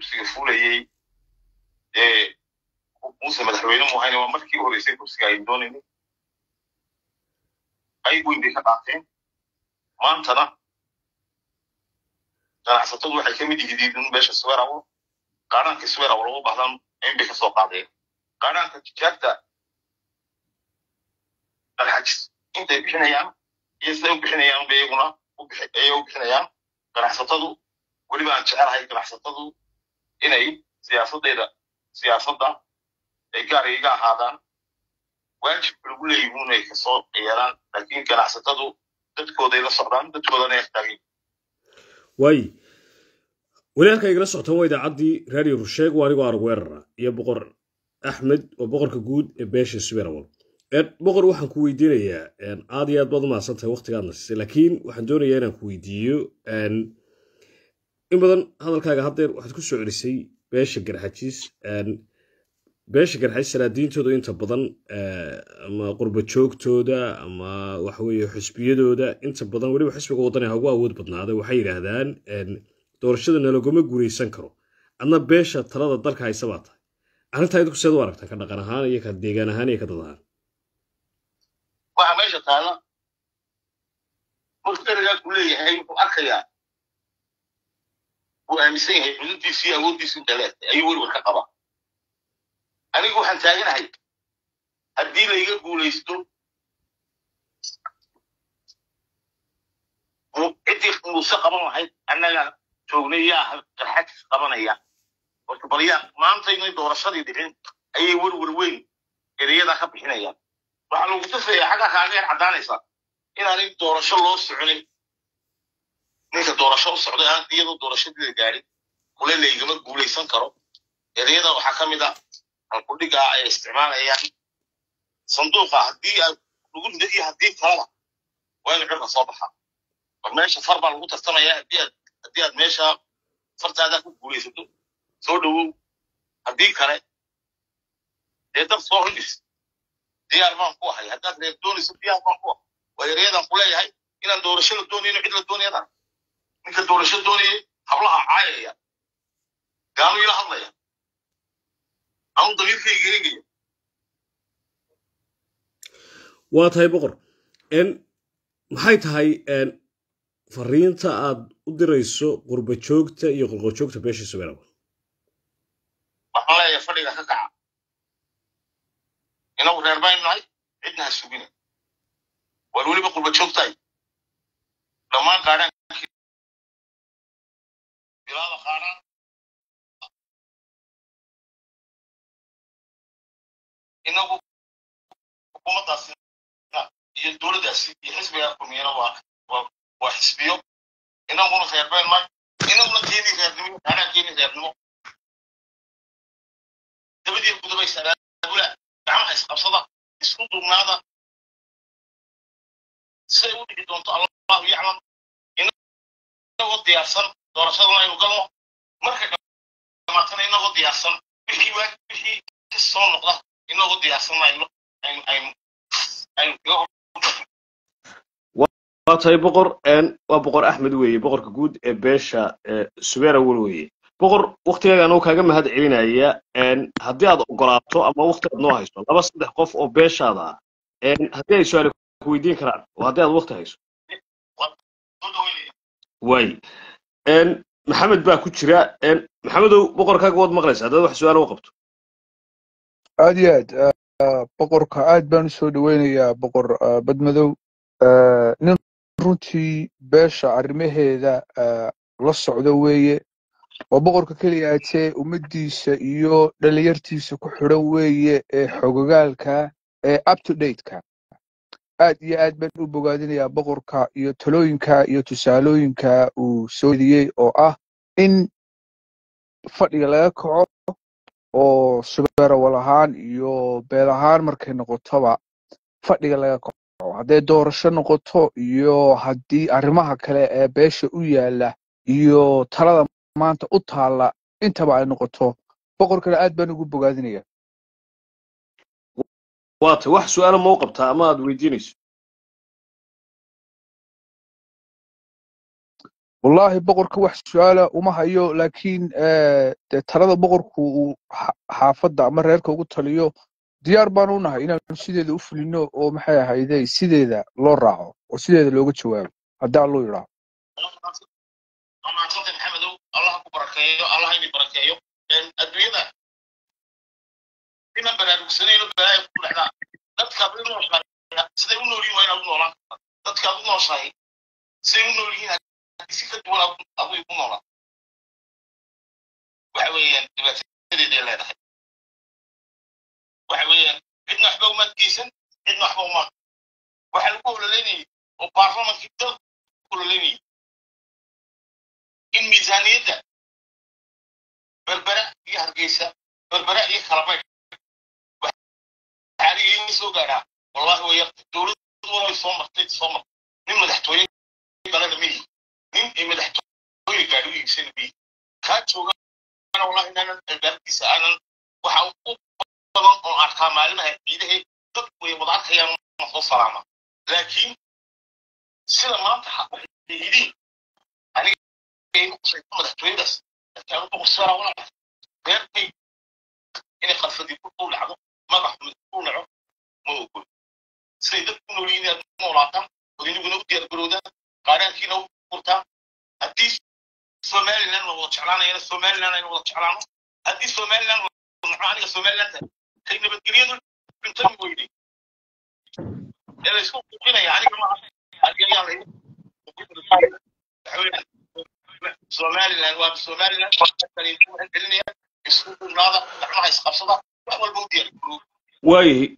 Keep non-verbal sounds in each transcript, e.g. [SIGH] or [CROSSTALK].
kursiga fulayey ee muuse madaxweyne mu waa markii u horreysay kursiga ay doonaynin qayb weyn bay ka qaateen maantana ganacsatadu waxay ka mid yihiin meesha sweerawo qaadhaanka sweerawo lagu bahdan in bay ka soo qaadeen qaadhaanka tijaabta alxajis intay bixinayaan iyo siday u bixinayaan bay iyaguna ayay u bixinayaan ganacsatadu weliba aan jecelahay ganacsatadu inay siyaasaddeeda siyaasadda ay gaar iga ahaadaan. Waajibka lagu leeyihiin inay ka soo yeelaan laakiin ganacsatadu dadkooday la socdaan dadkoodana taagay waayi weli halka igala socotaan waa idaacaddii radio rusheeg waa anigoo arag weerara iyo boqor axmed oo boqorka guud ee beesha suberawal boqor waxaan ku weydiinayaa aad iyo aad baad u mahadsan tahay waqtigaadna siisay laakiin waxaan doonayaa inaan ku weydiiyo in badan hadalkaaga haddeer waxaad ku soo celisay beesha garxajiis beesha garxajiis salaadiintooda inta badan ama qurba joogtooda ama waxaweeye xusbiyadooda inta badan weliba xisbiga wadani ha ugu awood badnaaday waxay yidhaahdaan doorashada nalaguma guulaysan karo. Adna beesha talada dalka haysa baa tahay. Arrintaa idinku seed u aragtaa ka dhaqan ahaan iyo ka deegaan ahaan iyo ka dad ahaan. Waxa meesha taala markuu ku leeyahay wuxuu arkayaa wuu aaminsan yahay cudurdiisi iyo awooddiisi inta leegtay ayuu weliwar ka qabaa anigu waxaan taaganahay haddii layga guulaysto ciddii muuse qaban lahayd annaga joognay yaa qarxadis qabanaya marka balyaa maanta inay doorashadii dhicin ayay werwer weyn ereyada ka bixinayaan waxaa lagu tusayaa xagga kaaga yar caddaanaysa inaanay doorasho loo soconin ninka doorasho u socday iyadoo doorashadeeda gaadhin kule laygama guulaysan karo. Ereyada waxaa ka mid a halkudhigaa ay isticmaalayaan sanduuqa haddii aad rido iyo haddii kalaba waa inu cirka soo baxaa war meesha far baa lagu tartamayaa haddii aad meesha fartaada ku guulaysato soo dhowow haddii kale dee dad soo hindhis diyaar baan ku ahay haddaad reer doonayso diyaar baan ku ahay waa ereyadan ku leeyahay inaan doorasho la doonayno cid la doonayadaan ninka doorasho doonayay hablaha caayaya gaanu ila hadlaya anu damiirkayga eegaya waa tahay boqor. Maxay tahay fariinta aad u dirayso qurba joogta iyo qolqojoogta beesha subeerawa waxaan leeyahay fadhiga ka kaca. Inagu reer baynu nahay cidna ha sugina waar weliba qurba joogtahay. Dhammaan qaadhaankii bilaada qaadhaan inagu xukuumaddaasi iyo dowladdaasi iyo xisbiga kulmiyana waa waa waa xisbiyo inaguna reer been may inaguna keeni reernimo qaadhaan keeni reernimo dabadii gudabay sanaabula gacmaha isqabsada isku dugnaada siday u dhici doonto allahu yaclam inagoo diyaarsan doorashadana aynu galno marka dhamaatana inagoo diyaarsan wixii waa wixii ka soo noqda inagoo diyaarsan aynu aynu aynu aynu kaga waa tahay boqor waa boqor axmed weeye boqorka guud ee beesha subeerawal weeye boqor waktigaaga anuu kaaga mahad celinaya haddii aad ogolaato ama wakti aad noo hayso laba saddex qof oo beeshaada ah haddii ay su'aale ku weydiin karaan oo haddii aad wakti hayso waay maxamed baa ku jira. Maxamedow boqorkaaga waad maqlaysa. Haddaad wax su'aal u qabto. Aad iyo aad. Boqorka aad baan u soo dhoweynayaa boqor badmadow. Nin runtii beesha arrimaheeda la socda weeye. Oo boqorka keliya aatee ummaddiisa iyo dhalinyartiisa ku xidhan weeye ee xogogaalka ee up to dateka aad iyo aad baan u bogaadinayaa boqorka iyo talooyinka iyo tusaalooyinka uu soo ediyey oo ah in fadhiga laga kaco oo subeerawal ahaan iyo beel ahaan markay noqotoba fadhiga laga kaco. Hadday doorasho noqoto iyo haddii arrimaha kale ee beesha u yaalla iyo talada maanta u taalla intaba ay noqoto boqorkana aad baan ugu bogaadinaya waa tay wax su'aalo ma u qabtaa ama aad weydiinayso? Wallaahi boqorka wax su'aala uma hayo laakiin eh, dee talada boqorku uu xa- xaafadda ama reerka ugu taliyo diyaar baan u nahay inaanu sideeda u fulino oo maxay ahayde sideeda loo raaco oo sideeda looga jawaabo. Haddaa loo yidhaaho amaantanta maxamedow allah ku barakeeyo allah ini barakeeyo. Adduunyada inan baraarugsanayno balaaya ku dhacdaa dadkaad u nooshahay siday u nool yihiin waa inaad u noolaan kartaa dadkaad u nooshahay siday u nool yihiin si ka duwan adigu ku noolaan waxa weeyaan dhibaatadeeday leedahay waxa weeyaan cidna waxba umaad geysan cidna waxba uma waxaa lagu hololeynayay oo baarlamankii ku hololeynayay in miisaaniyadda berbera iyo hargeysa berbera iyo kalabaydh way soo martay soo martay nin madaxtooye galana ma yihi nin ay madaxtooye gaadhi u iibsana ma yihi kaa joogana wallahi inaanan albaabkiisa aanan waxa u badan oo arkaa maalimaha ciidahe dad way wada arkayaan ma soo salaama laakiin sida maanta ha- waxay yihiin aniga ay qusayto madaxtooyadaas dadkaan u boqorsadaa walaa reerkay inay qalfadii ku dul mid ku dhaco ma ogol siday dadku u noolyihiin inaad u noolaataan oo inaguna u diyaargaroodaan qaaraankiina u furtaan haddii somaliland la wada jeclaanayana somaliland aynu wada jeclaano haddii somaliland la naco aniga somaliland kay nabadgelyadu cuntami weyday ee la isku buuqinaya aniga waxaweyaan somaliland waa somaliland waxay celinayaan isku dhugnaada gacmaha isqabsada waayahay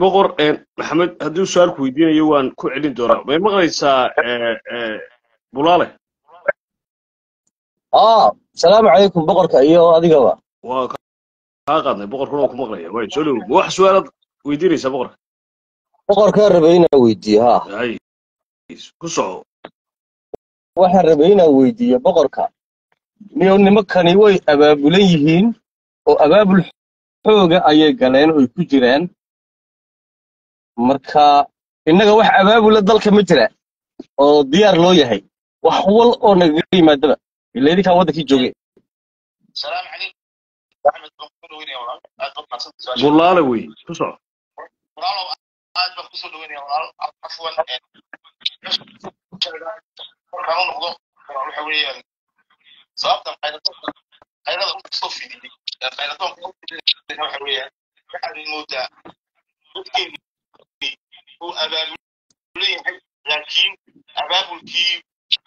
boqor een, maxamed haddii su'aal ku weydiinayo waan ku celin doonaa. May maqlaysaa ee, ee, bulaale? Aa salaamu calaykum boqorka iyo adigaba. Waa ka- kaa qaadnay boqorkuna waa ku maqlaya waay soo dhowo ma wax su'aalaad weydiinaysaa boqorka boqorkaa rabay inaan weydiiyo haa hay ku soco. Waxaan rabay inaan weydiiyo boqorka. Niyo nimankani way abaabulan yihiin oo abaabul xooga ayay galeen oy ku jiraan marka innaga wax abaabula dalka ma jira oo diyaar loo yahay. Wax wal oo nagaga yimaadaba. Ila idinkaa waddankii jooge walaale wey ku soco sababta qayrada u soo fidiyey waxa laakiin abaabulkii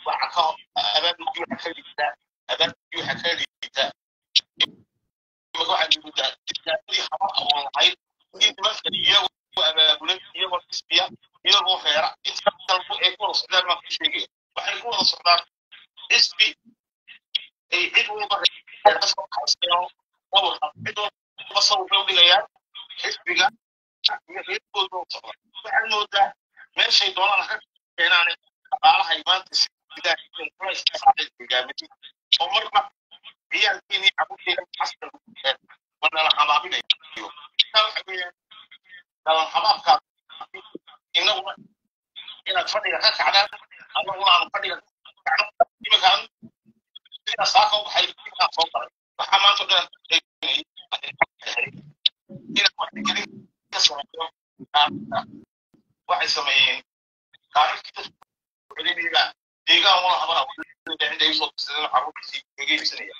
waxa ka abaabulkii waxa ka liitaa abaabulkii waxa ka liitaa waxaad moodaa dadkii haba awoon lahayd in nimankan iyagoo abaabulan iyagoo xisbiya iyagoo reera inta dalku ay ku wada socdaan maa ku sheegaya waxay ku wada socdaan xisbi ay cid walba reerka soo kaxaysayaan dhigayaan xisbiga iyo reerkooda waxaad moodaa meeshay doonaan ha keenaan dhaqaalahay maanta sidaa hogaamin oo marba ciyaalkeeni cabuurteena xaskan wanala habaabinayo taa waxa weeyaan dalan habaabkaa inaguna inaad fadhiga ka kacdaan anaguna aanu fadhiga kacno sidaa saaka u baxay soo galay waxaa maanta dhan waxay sameeyeen celinayaa deegaan wala habana inta ay soo tirsadeen carruurtiisii kaga iibsanaya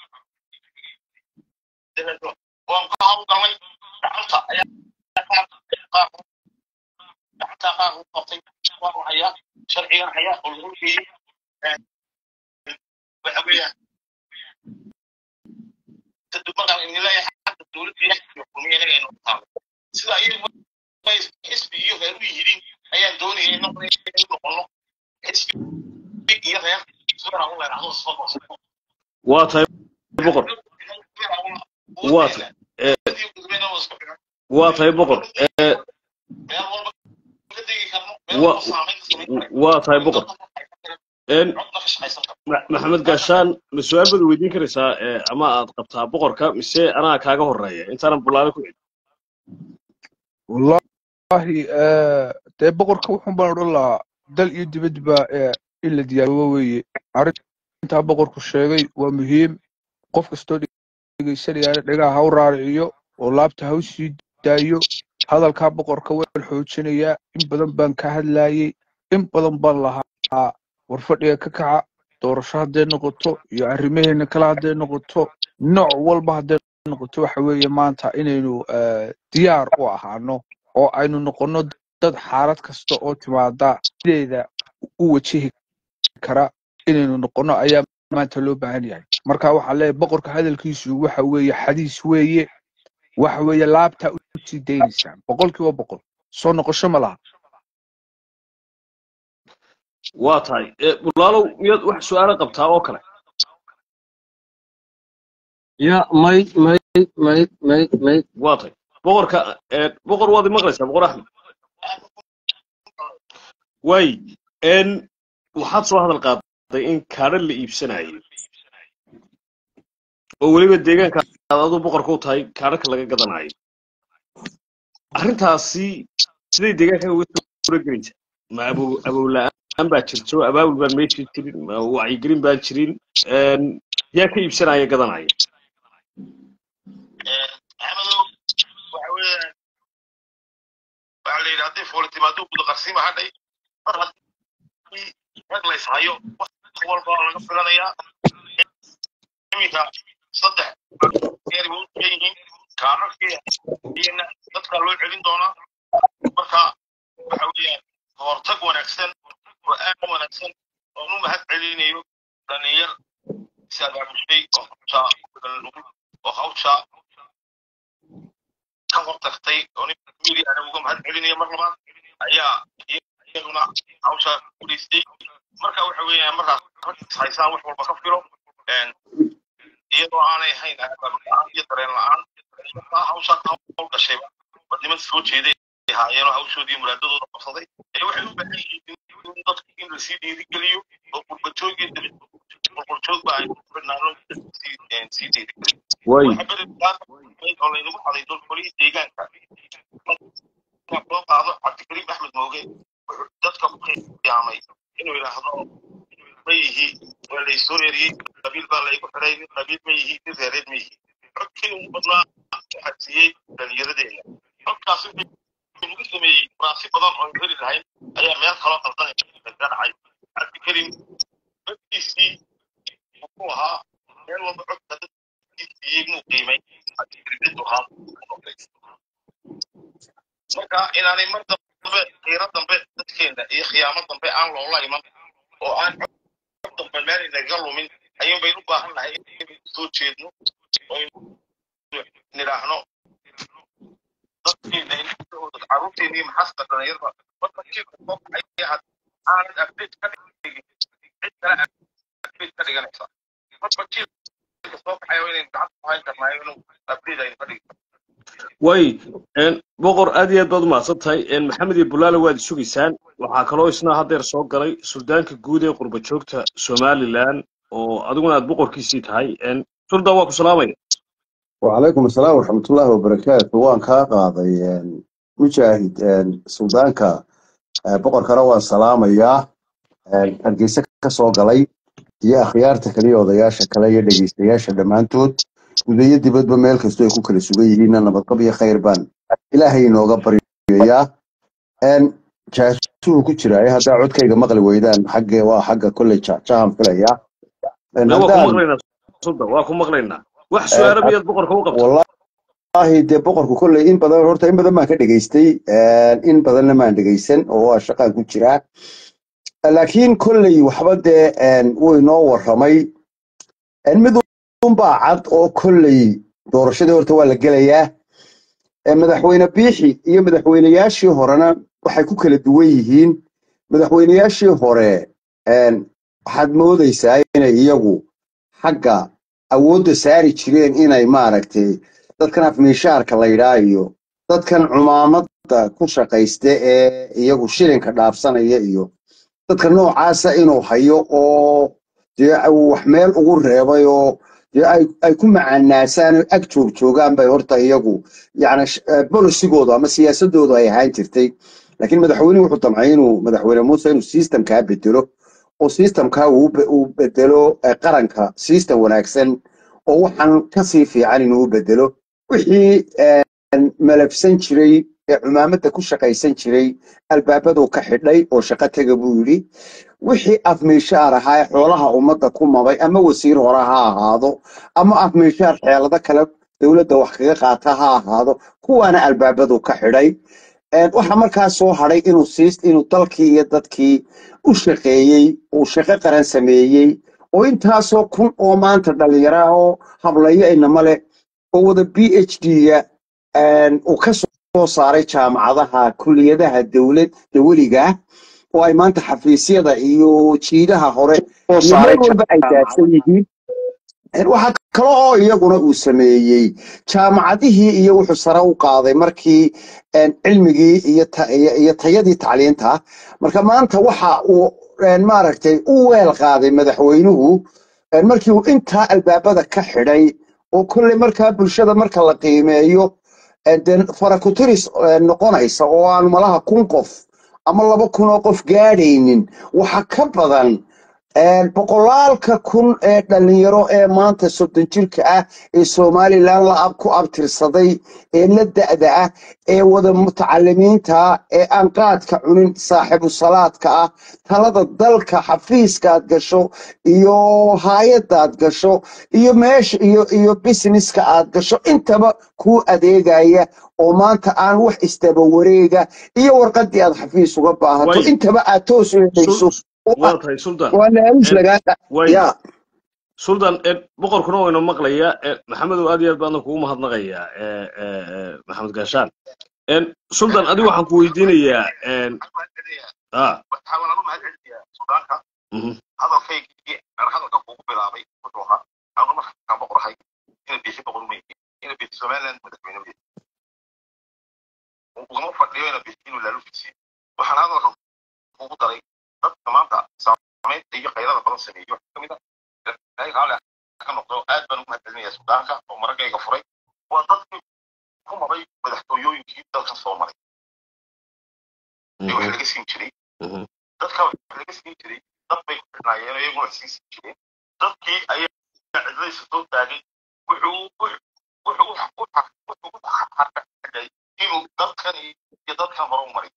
dabeetna waan ka hawlgalnay gacanta ayaa qaar u qabtay waan hayaa sharcigan hayaa oo lagu geeyey waxa weeyaan markaan idin leeyahay xagga dowladda iyo kulmiyana aynu taalo sida ayagu xisbi iyo reer u yihiin ayaan doonayay inaguna inaynu noqono xisbi iyo reer u soo goosano waa tahay boqor waa tahay ee, waa tahay boqor waa tahay maxamed gaashaan ma su'aal baad weydiin karaysaa ee, ama aad qabtaa boqorka mise anaa kaaga horreeya intaanan bulaale ku wallahi eh, dee boqorka wuxun baan odhan lahaa dal iyo dibadba eh, in la diyaaroobo weeye. Arrin intaa boqorku sheegay waa muhiim qof kastoo dhegeysanaya dhegaha ha u raariciyo oo laabta ha u sii daayo. Hadalkaa boqorka waan xoojinayaa in badan baan ka hadlayey in badan baan lahaa war fadhiga ka kaca doorasho hadday noqoto iyo arrimaheena kale hadday noqoto nooc walba hadday noqoto waxa weeye maanta inaynu eh, diyaar u ahaano oo aynu noqono dad xaalad kasta oo timaada sideeda u wajihi kara inaynu noqono ayaa maanta loo baahan yahay. Marka waxaan leeyahay boqorka hadalkiisu waxa weeye xadiis weeye waxa weeye laabtaa u sii daynaysaan boqolkiiba boqol soo noqosho ma laha waa tahay. Eh, bulaalow miyaad wax su'aalo qabtaa oo kale? Ya may may may may may waa tahay. Boqorka eh, boqor waad maqlaysaa boqor axmed? Waay waxaad soo hadal qaaday in kaadha la iibsanayo oo weliba deegaanka aad aduu boqorka u tahay kaadhaka laga gadanayo. Arrintaasi siday deegaanka uga suura gelaysa ma abow abow la'aan baa jirto abaabul baan meesha jirin ma wacyigelin baan jirin n yaa ka iibsanaya gadanaya iminka saddex geeri bay u tukan yihiin kaararkii iyana dadkaa loo celin doonaa. Marka waxa weeyaan hortag wanaagsan oo aad wanaagsan oon u mahad celinayo dhalinyar is abaamushay oo hawshaa oo ka hortagtay oo nin ana uga mahad celinaya mar labaad ayaa iyaduna hawshaa guulaystay marka waxa weeyaan markaas haysaan wax walba ka een, iyadoo aanay ahayn abaabul la'aan iyo dareen la'aan hawshaa ka hawl gashayba wadniman soo jeeday ay haayeenoo hawshoodii muraadadooda qabsaday ee waxay u baahan yihiin in dadka in la sii dhiirigeliyo oo ay ku xidhnaano sii dhiirigeliyo. Oo laynagu xaday dolkolihii deegaanka. Loo qaado cabdikariim axmed mooge wuxuu dadka ku qiyaamay inuu yidhaahdo ma yihi waa laysoo eriyey qabiil baa laygu xidhay nin qabiil ma yihi nin reereed ma yihi. Codkii ugu badnaa waxaa siiyey dhalinyaradeenna codkaasi nagu sameeyey badan oo heli lahayn ayaa meel kaloo qaldan ka dhacay cabdikariim codkiisii wuxuu ahaa meel walba codka dadkiisii muu qiimay marka inaanay mar dambe qiiro dambe dadkeena iyo khiyaamo dambe aan loola iman oo aan cod dambe meel inaga lumin ayuun baynu baahan nahay inaynu soo jeedno oo nidhaahno way boqor aad iyo aad baad umahadsan tahay maxamed iyo bulaale waad sugaysaan waxaa kaloo isna haddeer soo galay suldaanka guud ee qurba joogta somalilan oo adiguna aad boqorkiisii tahay n suldan waa ku salaamaya wacalaykum asalaam waraxmatullaahi wabarakaatu waan kaa qaaday mujaahid suudaanka boqorkana waan salaamayaa. Hargeyse ka galay. Iyo akhyaarta kale iyo odayaasha kale iyo dhegeystayaasha dhammaantood. Guud dibadba meel kastoo ay ku kala sugan yihiinna nabadqab iyo khayr baan ilaahay inooga baryayaa. Jaasuhu ku jiraayo haddaa codkayga maqli weydaan xagge waa xagga kolley jahan filaya waa ku maqlaynaa wax su'aalo miyaad boqorka u qabta wallaahi dee boqorku kolley in badan horta in badan baan ka dhegaystay in badanna maan dhegaysan oo waa shaqaan ku jiraa laakiin kolley waxba dee wuu inoo warramay. Mid unbaa cad oo kolley doorashadii horta waa la gelayaa. Madaxweyne biixi iyo madaxweyneyaashii horena waxay ku kala duwan yihiin. Madaxweyneyaashii hore waxaad moodaysaa inay iyagu xagga awoodda saari jireen inay maaragtay dadkan afmiishaarka la yidhaa iyo dadkan cumaamadda ku shaqaysta ee iyagu shilinka dhaafsanaya iyo dadka noocaasa inuu hayo oo dee wax meel ugu reebay oo dee ay ku macanaasaan oo ag joog joogaan bay horta iyagu yacni bolisigoodu ama siyaasadoodu ay ahaan jirtay. Laakiin madaxweynuhu wuxuu damcay inuu madaxweyne muuse inuu systemkaa bedelo oo systemka uu uu bedelo eh, qaranka system wanaagsan oo waxaan ka sii fiican inuu u bedelo. Wixii eh, malabsan jiray ee cumaamadda ku shaqaysan jiray albaabaduu ka xidhay oo shaqo tega buu yidhi. Wixii afmiishaar ahaa ee xoolaha ummadda ku mabay ama wasiir hore ha ahaado ama afmiishaar xeelado kale dowladda wax kaga qaata ha ahaado kuwaana albaabaduu ka xidhay waxaa markaa soo hadhay inuu siis inuu dalkii iyo dadkii u shaqeeyey uu shaqo qaran sameeyey oo intaasoo kun oo maanta dhalinyaro ah oo hablayo inama leh oo wada b h d-ga uu ka soo saaray jaamacadaha kuliyadaha dowlad dawliga oo ay maanta xafiisyada iyo jiidaha hore meel walba ay daadsan yihiin waxaa kale oo iyaguna uu sameeyey jaamacadihii iyo wuxuu sare u qaaday markii cilmigii iyo ta- iyo iyo tayadii tacliinta. Marka maanta waxa uu maaragtay u weel qaaday madaxweynuhu markii uu intaa albaabada ka xidhay oo kolley markaa bulshada marka la qiimeeyo dee farakuturis noqonaysa oo aan malaha kun qof ama laba kun oo qof gaadhaynin waxa ka badan boqolaalka kun ee dhalinyaro ee maanta soddon jirka ah ee somalilan la ku abtirsaday ee la da'da ah ee wada mutacalimiinta ee aan qaadka cunin saaxibu salaadka ah talada dalka xafiiska aad gasho iyo haayadda aad gasho iyo meesha iyo iyo businesska aad gasho intaba kuu adeegaya oo maanta aan wax istaba wareega iyo warqadii aad xafiis uga baahato intaba aad toos u helayso waa tahay sultan waa naalis een, lagaa way ya sultan een, boqorkuna wayna maqlayaa maxamedow aad iyo aad baadna kugu mahadnaqayaa maxamed gaashaan een, sultan adigu waxaan ku weydiinayaa ah, mhm, waxaan hadalka kugu daray dadka maanta saamaynta iyo qaylada badan sameeyey waxaa ka mid ah ha ka noqdo aad baan ugu mahadcelinayaa suudaanka oo maragayga furay waa dadkii ku mabay madaxtooyooyinkii dalka soo maray ee wax mhm, laga siin jiray mhm. dadka wax laga siin jiray dad bay ku xidhnaayeen oo iyaguna sii siin jireen dadkii ayaa cidlaysa soo taagay wuxuu u xarkay inuu dadkan iyo dadkan hore u maray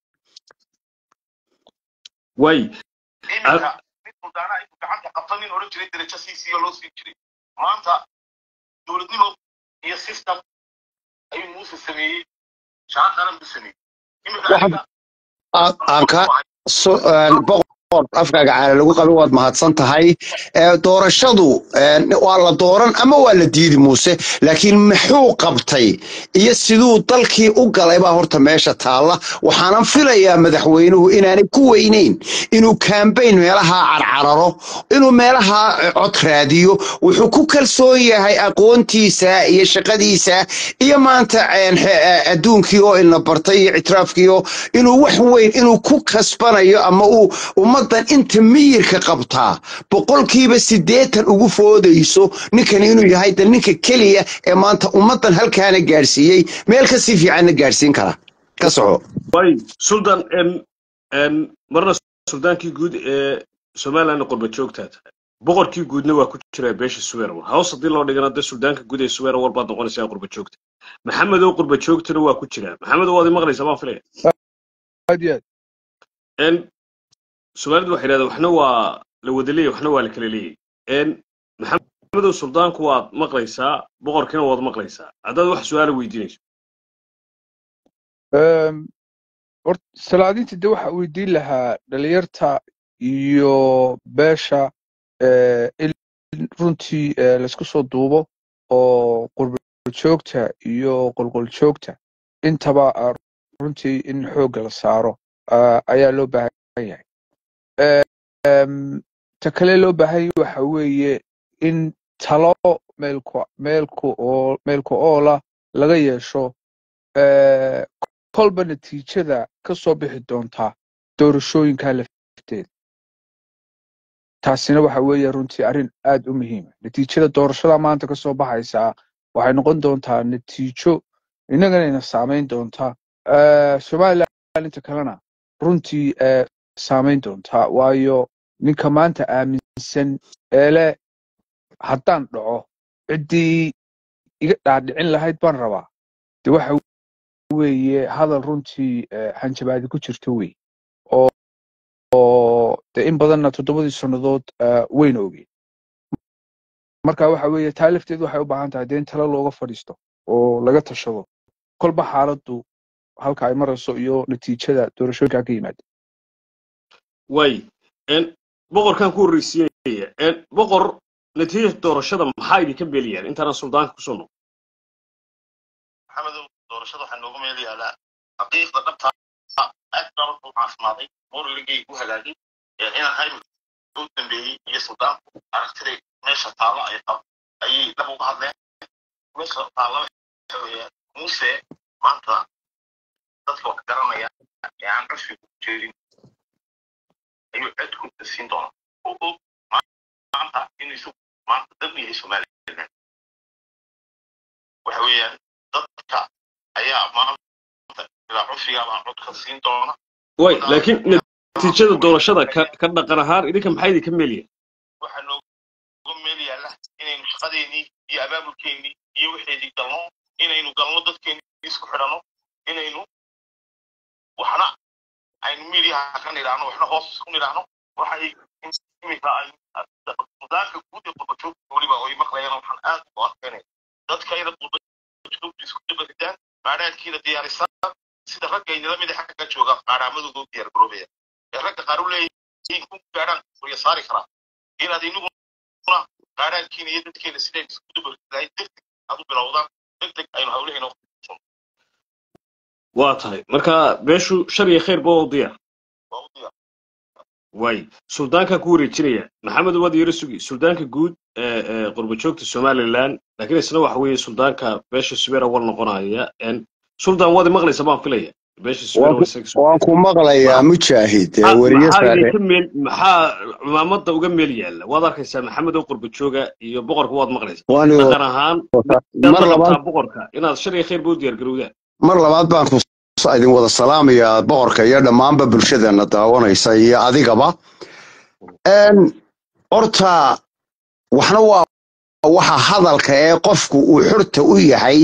way mid suldaana inuu gacanta qabta nin odhan jiray loo siin jiray. Maanta dowladnimo iyo system ayuu muuse sameeyey shaqo qaran buu sameeyey afkaaga caana lagu qabin waad mahadsan tahay. Doorashadu waa la dooran ama waa la diidi muuse? Laakiin muxuu qabtay? Iyo siduu dalkii u galay baa horta meesha taalla. Waxaanan filayaa madaxweynuhu inaanay ku weyneyn inuu kambayn meelaha carcararo inuu meelaha eh, cod raadiyo. Wuxuu ku kalsoon yahay aqoontiisa iyo shaqadiisa iyo maanta he- eh, adduunkii oo ina bartay iyo ictiraafkii oo inuu wax weyn inuu ku kasbanayo ama uu ummaddan inta miyirka qabtaa. Boqolkiiba siddeetan ugu foodayso ninkan inuu yahay de ninka keliya ee maanta ummaddan halkaana gaadhsiiyey meel ka sii fiicanna gaadhsiin kara. Ka soco. Een, marna suldaankii guud ee joogtaa tahay boqorkii guudna waa ku jiraa beesha suweerwal hoos haddii loo dhigana de suldaanka guud ee suweerwal baad noqonaysaa qurba joogta. Maxamedow qurba joogtana waa ku jiraa. Maxamedow waad imaqlaysaa baan filaya soomaalidu waxay yidhahdeen waxna waa la wada leeyahy waxna waa la kala leeyahy een maxamedow suldaanku waad maqlaysaa boqorkiina waad maqlaysaa. Haddaad wax su'aala weydiinayso. Salaadinta de waxa weydiin lahaa dhalinyarta iyo beesha in runtii la isku soo duubo oo qurbo joogta iyo qolqol joogta intaba ah, runtii in xoogga la saaro ayaa loo baahan yahay ta kale loo baahan waxa weeye in talo meelku meelku oo meelku oola laga yeesho eh, kolba natiijada ka soo bixi doonta doorashooyinka lafteeda taasina waxa weeye runtii arrin aad u muhiima natiijada doorashada maanta ka soo baxaysaa waxay noqon doontaa natiijo innagana ina saameyn doonta. Eh, somaliland inta kalena runtii eh, saameyn doonta waayo ninka maanta aaminsan ee leh haddaan dhaco ciddii iga dhaadhicin lahayd baan rabaa de waxa weeye hadal runtii eh, hanjabaadi ku jirto wey oo de in badanna toddobadii sannadood eh, wayna ogeen marka waxa weeye taa lafteedu waxay u baahan tahay dee in talo looga fadhiisto oo laga tashado. Kolba xaaladdu halka ay marayso iyo natiijada doorashooyinka ka yimaada way. Een boqorkan ku horreysiinaya boqor natiijada doorashada maxaa idinka beelayaan intaana suldaanka ku soo noqon. Maxamedow doorashada waxaa nooga meel yaalaa xaqiiqda dhabta u caafimaaday morligay u hagaagay ee inaan hayr u dambeeyey iyo suldaanku aragtiday meesha taalo ay qab ayay dhab uga hadleen. Meesha taalo waxa weeyaan muuse maanta dadka wax garanaya ee aan cusfiga ku jeedin ayuu cid ku siin doonaa oo og maanta inuu isagu maanta dab yahay somaliland waxa weeyaan dadka ayaa maanta ilaa cusfiga baan codka siin doona way laakiin natiijada doorashada ka ka dhaqan ahaan idinka maxaa idinka meelaya waxaa nooga meel yaalla inaynu shaqadeennii iyo abaabulkeennii iyo waxeedii galno inaynu galno dadkeennii isku xidhanno inaynu waxna aynu midiyaha ka nidhaahno waxna hoos isku nidhaahno. Waxay iminka ay mudaanka guud ee qurbajoogta weliba ay maqlayaan waxaan aad u arkaynaya dadka ina qurbajoogta isku dabaridaan qaadhaankiina diyaarisaan sida ragga ay nidaamyada xagga jooga qaadhaamadooda u diyaar garoobaya. Ee ragga qaar u leeyihiin ku gaadhaan qorya saari karaa. Inaad inaguna qaadhaankiina iyo dadkeena sidayn isku dabaridlahay degdeg aad u bilowdaan degdeg aynu hawlahayna waa tahay. Marka beeshu shar iyo khayr ba u diyaar waa u diyaar way. Suldaanka ku wareejinaya. Maxamed wad yaro sugi suldaanka guud ee qurbajoogta somaliland laakiin isna waxa weeye suldaanka beesha subeera war noqonaya een suldaan waad maqlaysa baan filaya. Waan ku maqlayaa mujaahid ee weriye sare maxaa cumaamada uga meel yaalla? Waad arkaysaa maxamed oo qurbajooga iyo boqorka waad maqlaysaa dhaqan ahaan mar labaad boqorka. Inaad shar iyo khayr ba u diyaar garowdaan mar labaad baan ku idin wada salaamayaa boqorka iyo dhammaanba bulshadeena daawanaysa iyo adigaba. Horta waxna waa waxa hadalka ee qofku uu xorta u yahay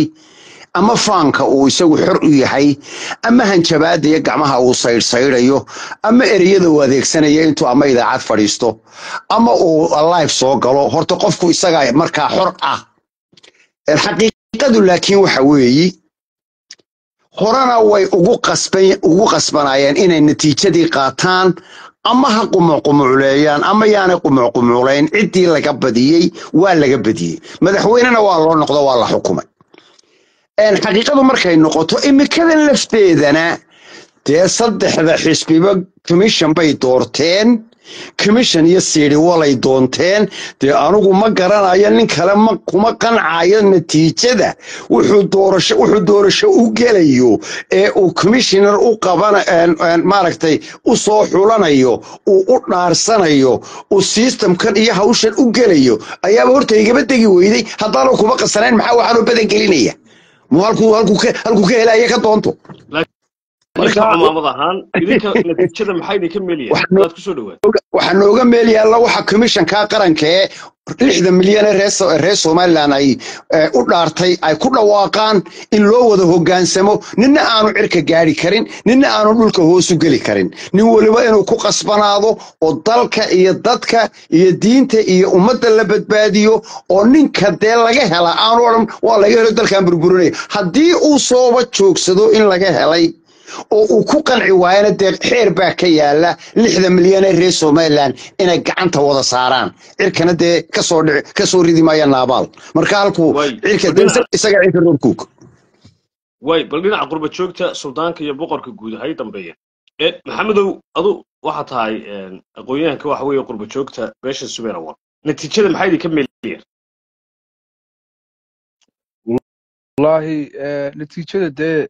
ama faanka uu isagu xor u yahay ama hanjabaada iyo gacmaha uu saydhsaydhayo ama ereyada uu adeegsanaya intuu ama idaacad fadhiisto ama uu live soo galo. Horta qofku isagaa markaa xor ah. Xaqiiqadu laakiin waxa weeyi horena way ugu qasban ugu qasbanayeen inay natiijadii qaataan ama ha qumuqumucleeyaan ama yaanay qumuqumuclayn ciddii laga badiyey waa laga badiyey. Madaxweynena waa loo noqdo waa la xukumay. Xaqiiqadu markay noqoto imikadan lafteedana dee saddexda xisbiba commission bay doorteen commission iyo siidhi walay doonteen dee anugu ma garanayo nin kale ma kuma qancayo natiijada wuxuu doorasho u gelayo ee uu commissioner u qabana een- een maaragtay u soo xulanayo uu u dhaarsanayo uu systemkan iyo hawshan u gelayo. Ayaaba horta igaba degi weyday. Haddaanu kuma qasanayn maxaa waxaanu badan gelinaya mu halkuu ka helaya ka doonto [LAUGHS] waxaa nooga meel yaalla waxa commissionka qaranka ee lixda milyan ee reer So- reer somaliland ay eh, u dhaartay ay ku dhawaaqaan in loo wada hogaansamo ninna aanu cirka gaari karin ninna aanu dhulka hoosu geli karin. Nin weliba inuu ku qasbanaado oo dalka iyo dadka iyo diinta iyo ummadda la badbaadiyo oo ninka dee laga hela aanu odhan waa laga helo dalkan burburinaya haddii uu sooba joogsado in laga helay oo uu ku qanci waayana dee xeer baa ka yaalla lixda milyan ee reer somaliland inay gacanta wada saaraan. Cirkana dee ka soo dhici ka soo ridi maaya naabaal. Marka halkuu way cirka isaga cirka roobkuug way bal dhinaca qurbajoogta suldaanka iyo boqorka guud hay dambeeya. Ee maxamedow adu waxaa tahay aqoon-yahanka waxa weeye qurbajoogta beesha subeera war natiijada maxaa idinka meel yaalla wallaahi eh, natiijada dee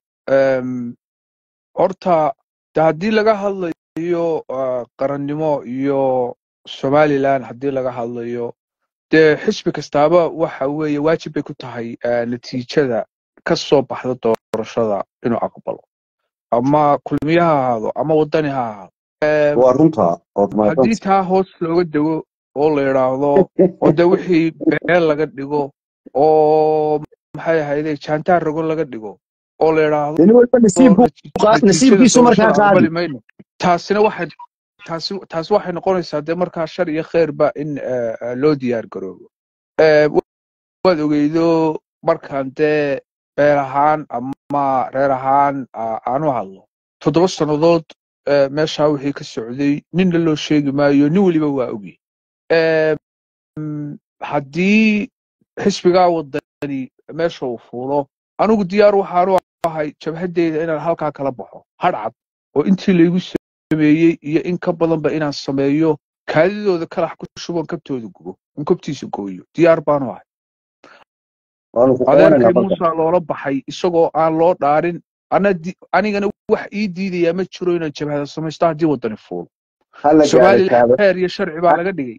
horta de haddii laga hadlayo ah, qarannimo iyo somaliland haddii laga hadlayo dee xisbi kastaaba waxa weeye waajib bay ku tahay eh, natiijada ka soo baxda doorashada inuu aqbalo. Ama kulmiye ha ahaado ama wadani ha ahaado. Ood haddii taa hoos looga dego oo la yidhaahdo oo de wixii beel laga dhigo oo maxay ahayde jaantaar rogo laga dhigo oo la yidhaahdo nin walba nasiibku nati- qa- natiijada nasiibkiisu markaa doorashada qaadi aqbali mayno taasina waxay taasi waxay noqonaysaa dee markaa shar iyo khayrba in eh, eh, loo diyaar garoobo wa- waad ogeydo markaan dee beel ahaan ama reer ahaan ah, aan u hadlo toddoba sannadood meeshaa wixii ka socday ninna loo sheegi maayo nin weliba waa ogi haddii xisbigaa wadani meesha uu fuulo anigu diyaar waxaan u ahay jabhadeyda inaan halkaa kala baxo. Hadhcad oo intii laygu sameeyey iyo in ka badanba inaan sameeyo kaadidooda kalax ku shuban kabtooda gubo in kabtiisa gooyo. Diyaar baanu ahay. Marka muusaa loola baxay isagoo aan loo dhaarin anigana wax ii diidayaa ma jiro inaan jabhada samaysto haddii wadani fuulo kaada xeer iyo sharci baa laga dhigay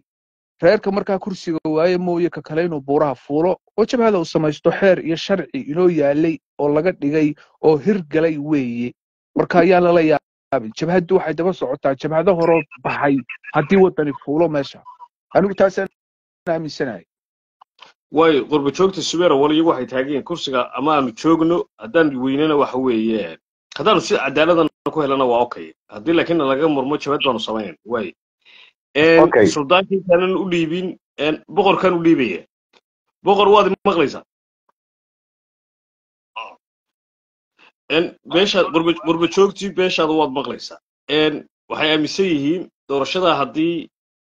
reerka markaa kursiga waaye mooye ka kale inuu buuraha fuulo oo jabhada uu samaysto xeer iyo sharci inoo yaalay oo laga dhigay oo hirgalay weeye. Marka ayaa lala yaabin jabhaddu waxay daba socotaa jabhado horoo baxay haddii wadani fuulo meesha. Anigu taasaan aaminsanahay. Waayo qurba joogta subeera wal iyagu waxay yihiin kursiga ama aanu joogno haddaan weynana waxa weeye. Haddaanu si cadaaladana ku helana waa okay. Haddii laakiin laga murmo jabad baanu samayn. Waayo intaanan u dhiibin een, boqorkan u dhiibaya. Boqor waad maqlaysaa? Beeshaad qurba joogtii beeshaada waad maqlaysaa. Waxay aaminsan yihiin doorashada haddii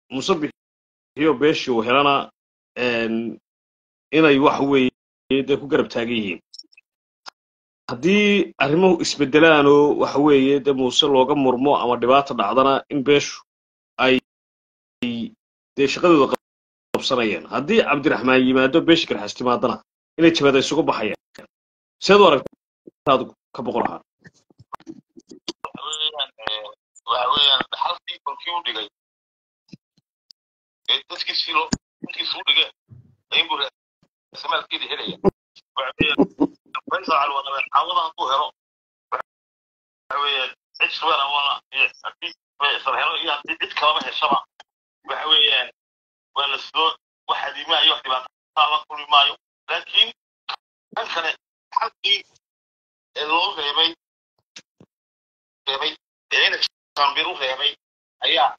musabix iyo beeshii uu helana inay wax weeye dee ku garab taagan yihiin. Haddii arrimuhu isbedelaan oo waxa weeye dee muuse looga murmo ama dhibaato dhacdana in beeshu ay dee shaqadooda qabsanayeen haddii cabdiraxmaan yimaado beesha garxas timaadana inay jabada isugu baxayaan. Seed u ka boqor ahaan? Waxa weeyaan eh, dhaxalkii kolkii u ee dadkiisii loo dadkiisi u dhigeen ayinbuu samaalkeedii helaya. Waxa weeyaan cid suweer awala iyo haddii faysal helo iyo haddii cid kalaba heshaba waxa weeyaan waa la soo wax dhibaataa la kulmi maayo laakiin kan kale xalkii ee loo reebay reebay ee ina sambir u reebay ayaa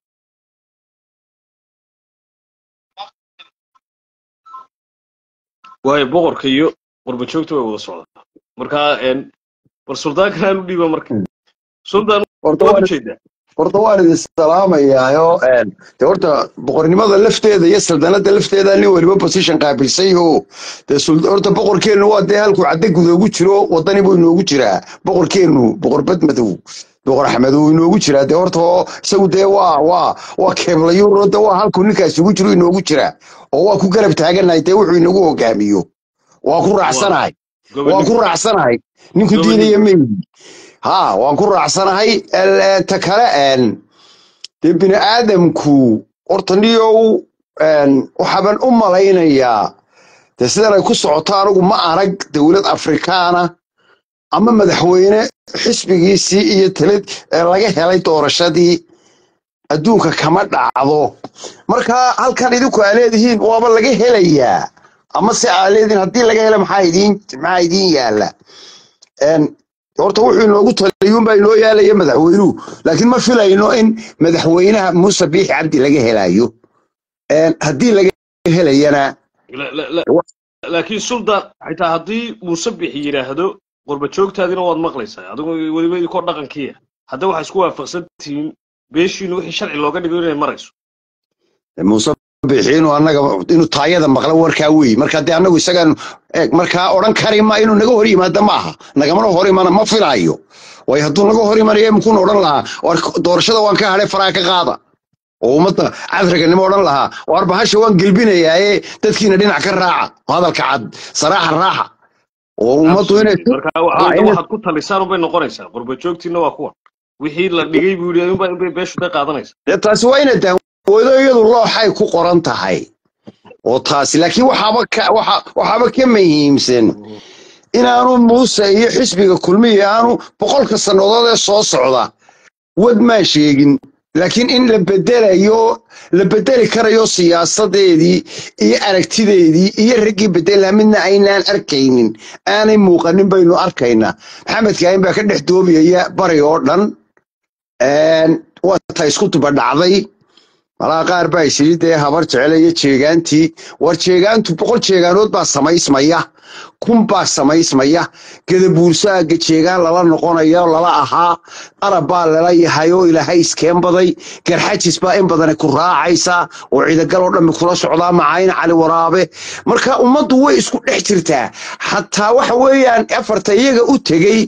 waayo boqorka iyo qurba joogta way wada socdaa marka een, bal suldaankan aan u dhiiba marka. Suldaan waan u jeedaa horta waan idin salaamayaayo de horta boqornimada lafteeda iyo saldanada lafteeda nin weliba position qaabilsay sul- horta boqorkeennu waa dee halkuu cadde gudoogu jiro wadani buu inoogu jiraa. Boqorkeennu boqor badmadow boqor axmed uu inoogu jiraa. De horta oo isagu dee waa waa waa keeblayuuro de waa halkuu ninkaas ugu jiro inoogu jiraa oo waa ku garab taaganahay dee wuxuu inagu hogaamiyo. Waa ku raacsanahay. Waa ku raacsanahay. Ninku diinaya meydi ha waan ku raacsanahay El- ta kale dee bini aadamku horta niyow waxaaban u malaynayaa dee sidan ay ku socoto anigu ma arag dowlad afrikaana ama madaxweyne xisbigiisii iyo talad laga helay doorashadii adduunka kama dhacdo. Marka halkan idinku aa leedihiin waaba laga helayaa. Ama se aa leedihiin haddii laga hela maxaa idiin Een, horta wuxuu inoogu taliyuunbaa inoo yaalaya madaxweynuhu. Laakiin ma filayno in madaxweynaha muuse biixi cabdi laga helayo Een, haddii laga helayana La- la- la- laakiin suldaan xitaa haddii muuse bixi yidhaahdo qurba joogtaadina waad maqlaysaa. Adigu weliba idinkoo dhaqankiya hadda waxaa isku waafaqsan tihiin beeshiinu wixii sharci looga dhigo inay marayso biixi inuu annaga inuu taayada maqla warkaa wey marka dee annagu isagaan markaa odhan kari ma inuu naga hor yimaado ma aha. Nagamana hor imana ma filaayo. Waayo hadduu naga hor imanayo mukuuna odhan lahaa doorashada waan ka hadhay faraha ka qaada. Oo ummadda cadriganimo odhan lahaa bahasha waan gelbinayaaye dadkiina dhinac ka raaca. Hadalka cad saraaxa raaxa. Oo ummaddu inay waxa Ah, inay- ku talisaan unbay noqonaysaa. Qurba joogtiina waa kuwan wixii la dhigay buu yidhi unbay beeshu day qaadanaysa taasi waa ina daawado iyadu ku qoran tahay. Oo taasi laakiin waxaaba ka muhiimsan inaanu muuse iyo xisbiga kulmiya aanu boqolka sannadood ee soo socda wad maa sheegin. Laakiin in la bedelayo la bedeli karayo siyaasadeedii iyo aragtideedii iyo raggii bedela midna aynaan arkaynin. Aanay muuqanin baynu arkaynaa maxamed kaahin baa ka dhex doobiyaya bari oo dhan. Waa ta isku tuba dhacday malaha qaar baa isiri dee habar jecelayo jeegaantii war jeegaantu boqol jeegaanood baa samaysmaya kun baa samaysmaya gadabuursaaga jeegaan lala noqonayo lala ahaa arab baa lala yahay oo ilaahay iskeen baday. Garxajis baa in badane ku raacaysa oo ciidagal oo dhammi kula socdaa macayna cali waraabe. Marka ummaddu way isku dhex jirtaa. Xataa waxa weeyaan afarta iyaga u tegey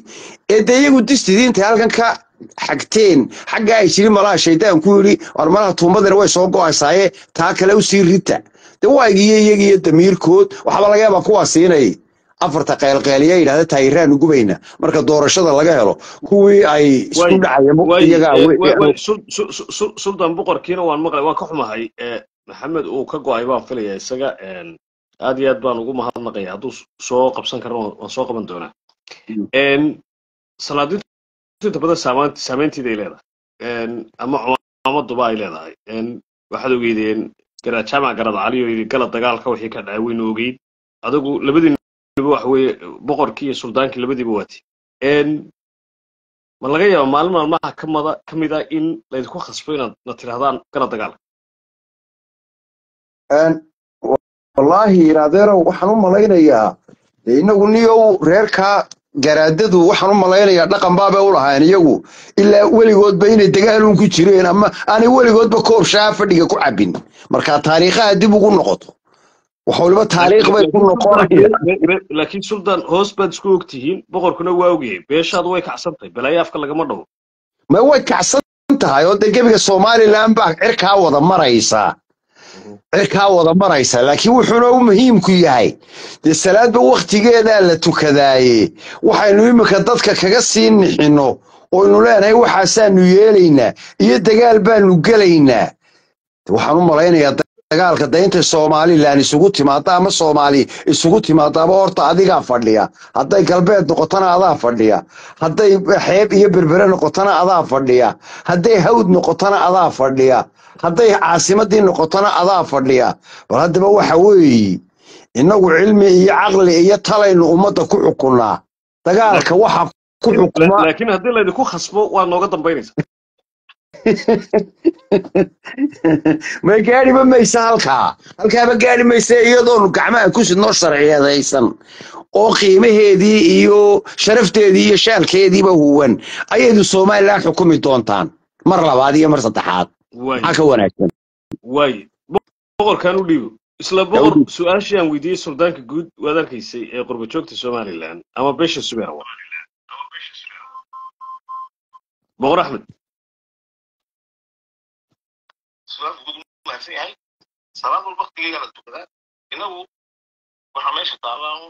ee dee iyagu distidiinta halkan ka xagteen xagga ay jirin malaha shaydaan ku yidhi war malaha tuumbadina way soo go'aysaaye taa kale u sii rita. De waagiyo iyagiyo damiirkood waxaaba laga yaabaa kuwaa siinay. Afarta qaylqayliya yidhahda taayiraanu gubayna. Marka doorashada laga helo kuwii ay isku dhacayeen suldan boqorkiina waan maqlay waan ka xumahay. Maxamed uu ka go'ay baan filaya isaga aad iyo aad baan ugu mahadnaqaya hadduu soo qabsan karana waan soo qaban doonaa. Salaadinta inta badan saameynteeda ay leedahay. Ama cumaamaduba ay leedahay. Waxaad ogeydeen garajaamac garad cali oo yidhi gala dagaalka wixii ka dhacay waynu ogeyn. Adigu labadiinaba waxa weeye boqorkii iyo suldaankii labadiiba waati ma laga yaaba maalin maalmaha kamada ka mid a in laydinku khasbo inaad na tirahdaan gala dagaalka? Wallaahi adeerow waxaan u malaynayaa inagu niyow reerkaa garaadadu waxaan u malaynayaa dhaqan baabay u lahayn iyagu. Ilaa weligoodba inay dagaaluun ku jireen ama aanay weligoodba koob shaa fadhiga ku cabbin. Marka taariikhaha dib ugu noqoto. Wax waliba taariikh bay ku noqonayaan. Laakiin suldan hoos baad isku og tihiin boqorkuna waa ogyahay beeshaadu way kacsan tahay balaayaafka lagama dhawo. Ma way kacsan tahay oo dee gebiga somalilan baa cirkaa wada maraysa cirkaa wada maraysa laakiin wuxuuna u muhiimku yahay. Dee salaadba wakhtigeedaa la tukadaaye waxaynu iminka dadka kaga sii nixinno oynu leenahay waxaasaanu yeelaynaa iyo dagaal baanu gelaynaa. Waxaan u malaynayaa dagaalka daynta somalilan isugu timaada ama soomaali isugu timaadaaba horta adigaa fadhiya. Hadday galbeed noqotona adaa fadhiya. Hadday xeeb iyo berbere noqotona adaa fadhiya. Hadday hawd noqotona adaa fadhiya. Hadday caasimadii noqotona adaa fadhiya. Bal haddaba waxa weeye innagu cilmi iyo caqli iyo talaynu ummadda ku xukunnaa. Dagaalka waxa ku xukuma haddii laydinku khasbo waa nooga dambaynaysa [LAUGHS] ma gaadhiba maysa halkaa? Halkaaba gaadhi maysa iyadoonu gacmaha ku sidnoo sharciyadaysan oo qiimaheedii iyo sharafteedii iyo shaalkeediiba huwan ayaydu somalilan xukumi doontaan. Mar labaad iyo mar saddexaad. Maxaa ka wanaagsan. Waaye boqorkan u dhiibo isla boqor su'aashii aan weydiiyey suldaanka guud waad arkaysay ee qurbajoogta somalilan ama besha subeer boqor axmed salaadku gudu mahadsan yahay salaad walba waqtigeega la tukadaa inagu waxaa meesha taallaan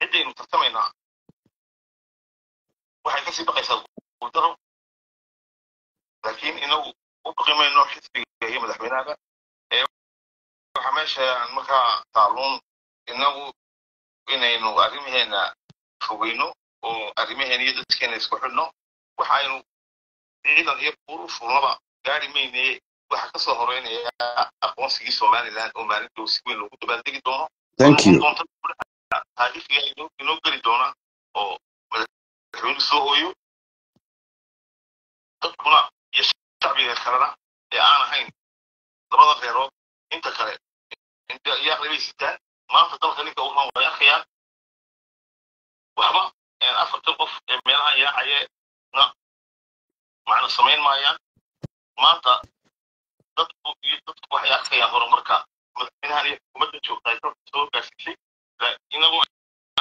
ciddaynu tartamaynaa waxay ka sii baqaysaa guuldaro laakiin inagu u baqi mayno xisbiga iyo madaxweynaha waxaa meesha markaa taaluun inagu inaynu arrimaheena fogeyno oo arrimaheena iyo dadkeena isku xidhno waxaynu ciidan iyo burushulaba gaari maynaye waxaa ka soo horeynaya aqoonsigii somaliland oo maalinta si weyn loogu dabaaldegi doono. Taariikhiga inoo geli doona oo madaxweynu soo hooyo dadkuna iyo shacbiga kalena ee aan ahayn labada reerood inta kale yaaqlibay sitaan maanta dalka ninka uhan way arkayaan waxba afartan qof ee meelaha yaacaya na macna samayn maayaan. Maanta dadku iyo dadku waxay arkayaan horumarka madaxweynahan iyo xukuumadda joogta ay dalka soo gaarsiisay inagoo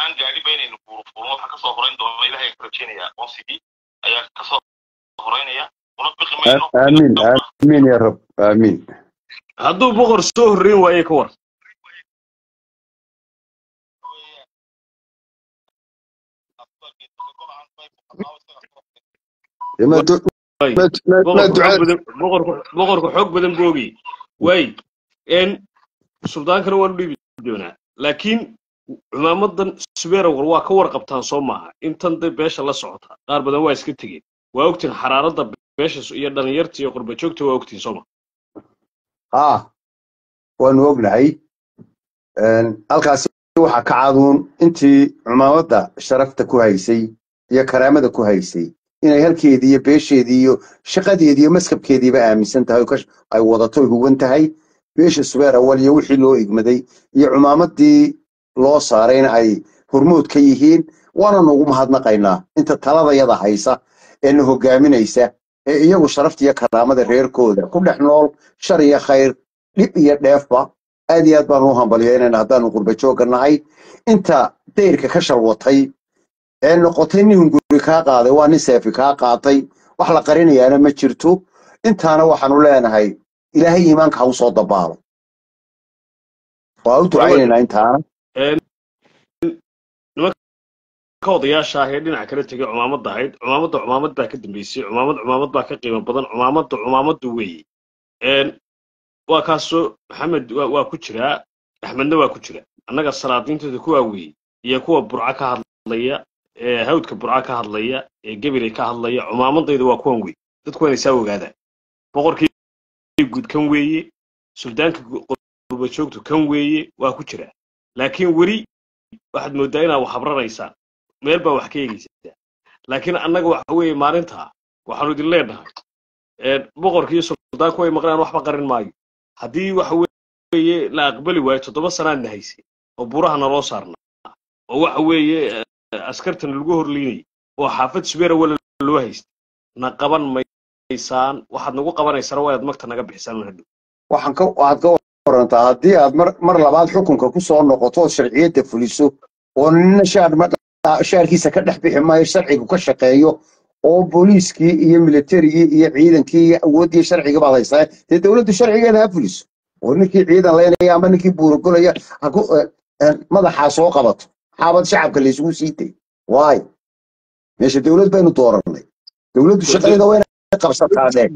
aan gaadhiba inaynu fuurfuurno waxaa ka soo horeyn doona ilahay rajeynaya aqoonsigii ayaa ka soo horeynaya. Una biqi mayno. Aamin aamin ya rab aamin. Hadduu boqor soo horreyn waaye ka war boqorku xoog badan ogayay waay suldaankana waanu dhiibi doonaa laakiin cumaamadan subeerawar waa ka warqabtaan soo maaha intan day beesha la socota qaar badan waa iska tegeen waa ogtiin xaraaradda beesha iyo dhalinyarta iyo qurba joogta waa ogtiin sooma haa waanu ognahay halkaasi waxaa ka caduun intii cumaamadda sharafta ku haysay iyo karaamada ku haysay inay halkeedii iyo beesheedii iyo shaqadeedii iyo maskabkeediiba aaminsan tahay ay wadato ay hugan tahay beesha subeer awal iyo wixii loo igmaday iyo cumaamadii loo saarayna ay hormood ka yihiin waananu ugu mahadnaqaynaa inta taladayada haysa ee na hogaaminaysa ee iyagu sharafta iyo karaamada reerkooda ku dhex nool shar iyo khayr dhib iyo dheefba aad iyo aad baanu u hambalyeynayna haddaanu qurba nahay inta dayrka ka shalwatay ee noqotay nin kaa qaaday waa nin seefi kaa qaatay wax la qarinayaana ma jirto. Intaana waxaanu leenahay ilaahay iimaanka ha u soo dabaalo. Waa u ducaynaynaa intaana. Ka odayaasha ah ee dhinaca kala tegay cumaamadda ahayd. Cumaamadda cumaamad baa ka dambeysay. Cumaamad cumaamad baa ka qiimo badan. Cumaamadda cumaamaddu weeye waa kaasoo maxamed waa ku jiraa axmedna waa ku jira. Annaga salaadiintooda kuwaa weeye iyo kuwa burca ka hadlaya hawdka burca ka hadlaya ee gebeley ka hadlaya cumaamadayda waa kuwan weeye dadku waa inay saa ogaadaan. Boqorkii guud kan weeye suldaanka qurbajoogtu kan weeye waa ku jira. Laakiin weli waxaad mooddaa inaad wax habranaysaa meel baa wax ka eegaysaa laakiin annaga waxa weeye maalintaa waxaanu idin leenahay boqorkii suldaanku way maqlaan waxba qarin maayo. Haddii waxa weeye la aqbali waayo toddoba sanaadna haysay oo burahana loo saarnaa oo waxa weeye askartana lagu horliinayay oo xaafad subeera wala loo haystay. Na qaban maysaan waxaad nagu qabanaysaan waa inaad magta naga bixisaan hadhow. Waxaan ka waxaad ka warantaa haddii aad mar mar labaad xukunka ku soo noqoto ood sharciyadda fuliso oo nina shaarkiisa ka dhex bixi maayo sharcigu ka shaqeeyo oo booliiskii iyo militarigii iyo ciidankii iyo awooddii sharciga baad haysaa dee dowladdu sharcigeeda ha fuliso oo ninkii ciidan leynaya ama ninkii ku eh, eh, madaxaa soo qabato xaabad shacabka laysugu sii day waayo meesha dowlad baynu doorannay dowladdu shaqadeeda waa inay qabsataa dheh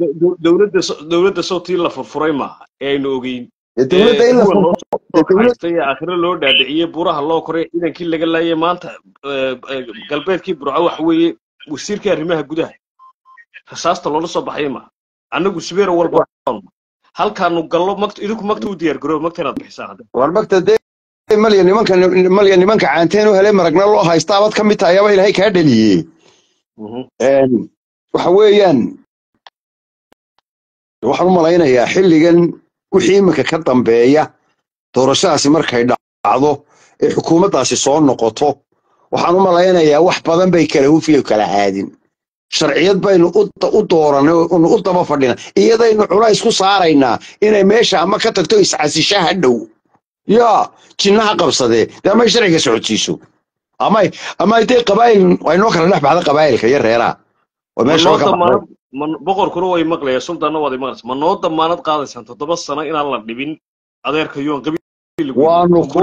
dowladda dowladda sawtii la furfuray maaha ee aynu ogeyn dowladda in la kuwa loo dhaadhiciyey buraha loo koray ciidankii laga laayay maanta eh, eh, galbeedkii burco waxa weeye wasiirkii arrimaha gudaha rasaasta loola soo baxay maaha annagu subeera walba halkaanu gallo idinku magta u diyaar garoob magta inaad bixisaan war magta dee malya nimanka caanteen u helay maragna loo haysta abad ka mid tahay aba ilaahay kaa dhaliyey Een, waxa weeyaan waxaan u malaynayaa xilligan wixii iminka ka dambeeya doorashadaasi markay dhacdo ee xukuumaddaasi soo noqoto waxaan u malaynayaa wax badan bay kala hufiyo kala aadin sharciyad baynu u u dooranay unu u daba fadhina iyadaynu culays ku saaraynaa inay meesha ama ka tagto iscasisha hadhow yaa jinnaha qabsadee dee amay sharciga socodsiiso ama dee qabaayil ay noo kala dhex baxda qabaayilka iyo reeraha boqorkuna way maqlaya suldaanna waad maqlaysa ma noo damaanad qaadaysaan toddoba sano inaan la dhibin adeerka yoon waanu ku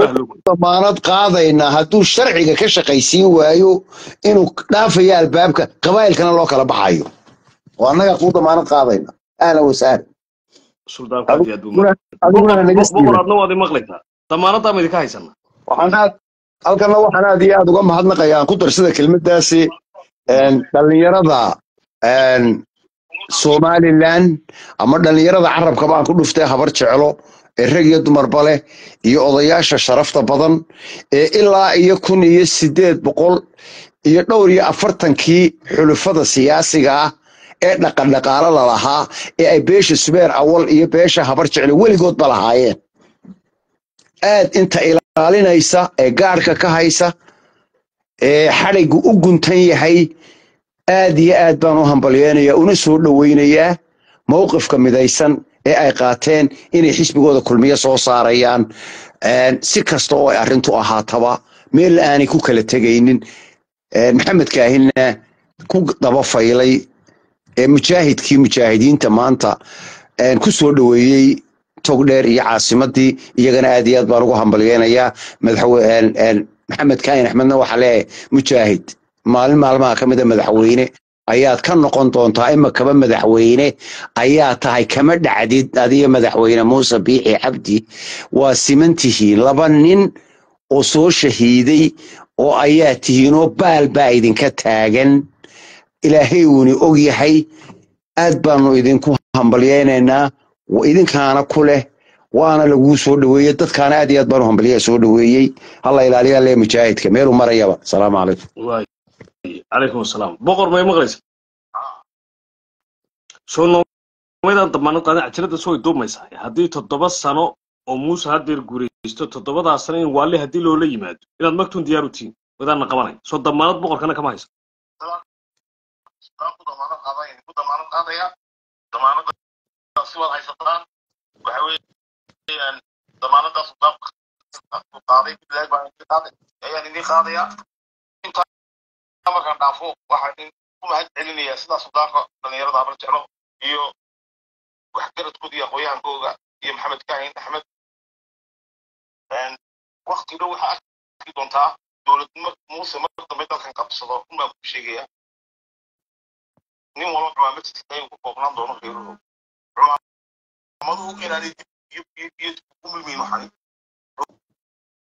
damaanad qaadaynaa hadduu sharciga ka shaqaysiin waayo inuu dhaafayo albaabka qabaayilkana loo kala baxayo oo annaga kuu damaanad qaadayna ahlan wasahlan ma idinka aad halkana waxaan aad iyo aad uga mahadnaqayaa aan ku darsada kelmaddaasi een, dhallinyarada somalilan ama dhallinyarada carabka baan ku dhuftay habar jeclo ee rag iyo dumarba leh iyo odayaasha sharafta badan ee ilaa iyo kun iyo sideed boqol iyo dhowr iyo afartankii xulufada siyaasiga ah ee dhaqandhaqaalo lalahaa ee ay beesha subeer awal iyo beesha habar jeclo weligoodba lahaayeen aad inta ilaalinaysa ee gaarhka ka haysa ee xadhiggu u guntan yahay aad iyo aad baan u hambalyeynayaa una soo dhoweynayaa mowqifka midaysan ee ay qaateen inay xisbigooda kulmiyo soo saarayaan. Si kasta oo ay arrintu ahaataba meel aanay ku kala tegaynin. Maxamed kaahinna ku daba faylay ee mujaahidkii mujaahidiinta maanta ku soo dhoweeyey togdheer iyo caasimadii iyagana aad iyo aad baan ugu hambalyeynayaa maxamed kaahin axmedna waxaa leeyahay mujaahid. Maalin maalmaha ka mida madaxweyne. Ayaad ka noqon doontaa imakaba madaxweyne. Ayaa tahay kama dhacdid. Adiga madaxweyne muuse biixi cabdi. Waa siman tihiin laba nin oo soo shahiiday oo ayaa tihiinoo baal baa idinka taagan. Ilaahay uuni og yahay. Aad baanu idinku hambalyaynaynaa wa- idinkaana ku leh waana laguu soo dhoweeyey. Dadkaana aad iyo aad baanu hambalyaa soo dhoweeyey. Hala ilaaliya lee mujaahidka. Meeluu marayaba. Asalaamu calaykum. Calaykum asalaam boqor may maqlaysa soo noomaydaan damaanad qaadan cajalada soo duumaysaa haddii toddoba sano oo muuse haddeer guuraysto toddobadaa sano in waalle haddii loola yimaado inaad magtuun diyaar u tihiin wadaanna qabanay soo damaanad boqorkana kama haysa Sidaan ku damaanad qaadaya ku damaanad qaadaya damaanada si waad haysataan waxa weeyaan ku qaaday ayaan idin qaadaya intaa markaan dhaafo waxaan idin ku mahad celinayaa sidaa sudaanka dhalinyarada habar jeclo iyo waxgaradkooda iyo aqoonyahankooga iyo maxamed kaahin axmed wakti dhow waxaa arki doontaa dowladnimo muuse mar dambe dalkan qabsado unbaan ku sheegaya nin walba cumaamad ku koobnaan doono reeruhu iyo ku milmiin waxani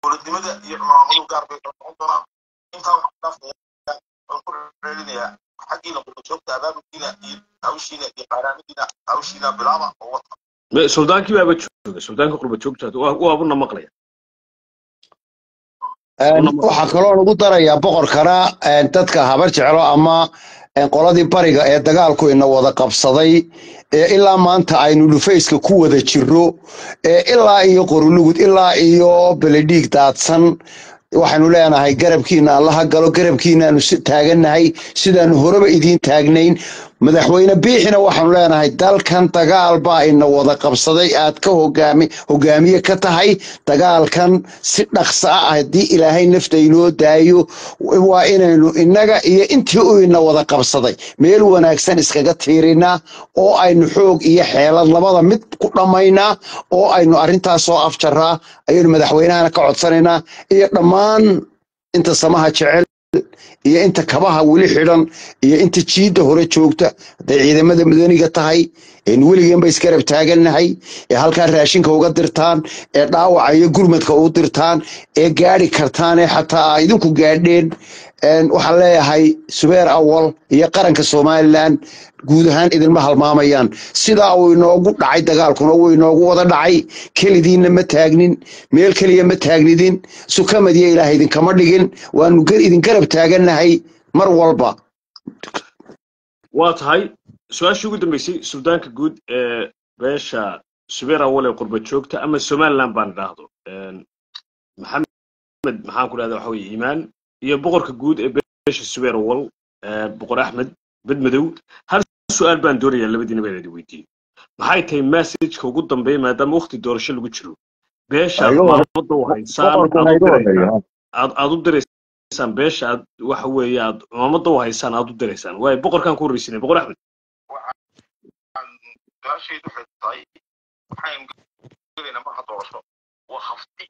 dowladnimada iyo cumaamadu gaar bay noqon doonaan intaa waxaan dhaafaya waan ku celinayaa xaggiina qurbajoogta abaabulkiina iyo hawshiina iyo qaaraamadiina hawshiina bilaaba oo wata Me- suldaankii baaba jooga suldaanka qurba joogta waabuna maqlaya. Een, waxaa kaloo lagu darayaa boqorkana dadka habar jeclo ama qoladii bariga ee dagaalku ina wada qabsaday ee ilaa maanta aynu dhufayska ku wada jirro ee ilaa iyo qorulugud ilaa iyo beledhiig daadsan. Waxaanu leenahay garabkiina allaha galo garabkiinaanu taagannahay sidaanu horeba idiin taagnayn madaxweyne biixina waxaanu leenahay dalkan dagaal baa ina wada qabsaday. Aad ka hogaami hogaamiye ka tahay. Dagaalkan si dhaqsa ah haddii ilaahay nafta inoo daayo waa inaynu innaga iyo intii uu ina wada qabsaday. Meel wanaagsan iskaga tiirinaa oo aynu xoog iyo xeelad labada mid ku dhammaynaa oo aynu arrintaas soo afjaraa. Ayaynu madaxweynahana ka codsanaynaa iyo dhammaan inta samaha jecel iyo inta kabaha weli xidhan iyo inta jiidda hore joogta hadday ciidamada madaniga tahay een weligeenba isgarab taagannahay ee halkaa raashinka uga dirtaan ee dhaawaca iyo gurmadka u dirtaan ee gaadhi kartaan ee xataa idinku gaadheen een waxaan leeyahay subeer awal iyo qaranka somalilan guud ahaan idinma halmaamayaan. Sidaa uu inoogu dhacay dagaalkuna uu inoogu wada dhacay kelidiinna ma taagnin meel keliya ma taagnidin sukamadiya ilaah idinkama dhigin waanu idin garab taagannahay mar walba. Waa tahay su'aashii ugu dambeysay suldaanka guud ee beesha subeer awal ee qurba joogta ama somaliland baan idhaahdo. Maxamed maxaan ku dhahda waxa weye iimaan iyo boqorka guud ee beesha ee boqor axmed bedmadow hal su'aal baan doonayaa labadiina baan idin weydiiyey maxay tahay messageka ugu dambeeya maadaama waqti doorasho lagu jiro? Beesha Ayuu hore- maamada u haysaan boqorkan aad u diraysaan beesha aad waxa weeye aad maamada u haysaan aad u diraysaan waayo boqorkaan ku horreysinay boqor axmed. Su'aashaydu waxay tahay waxaan gelaynaa marka doorasho. Waa hafti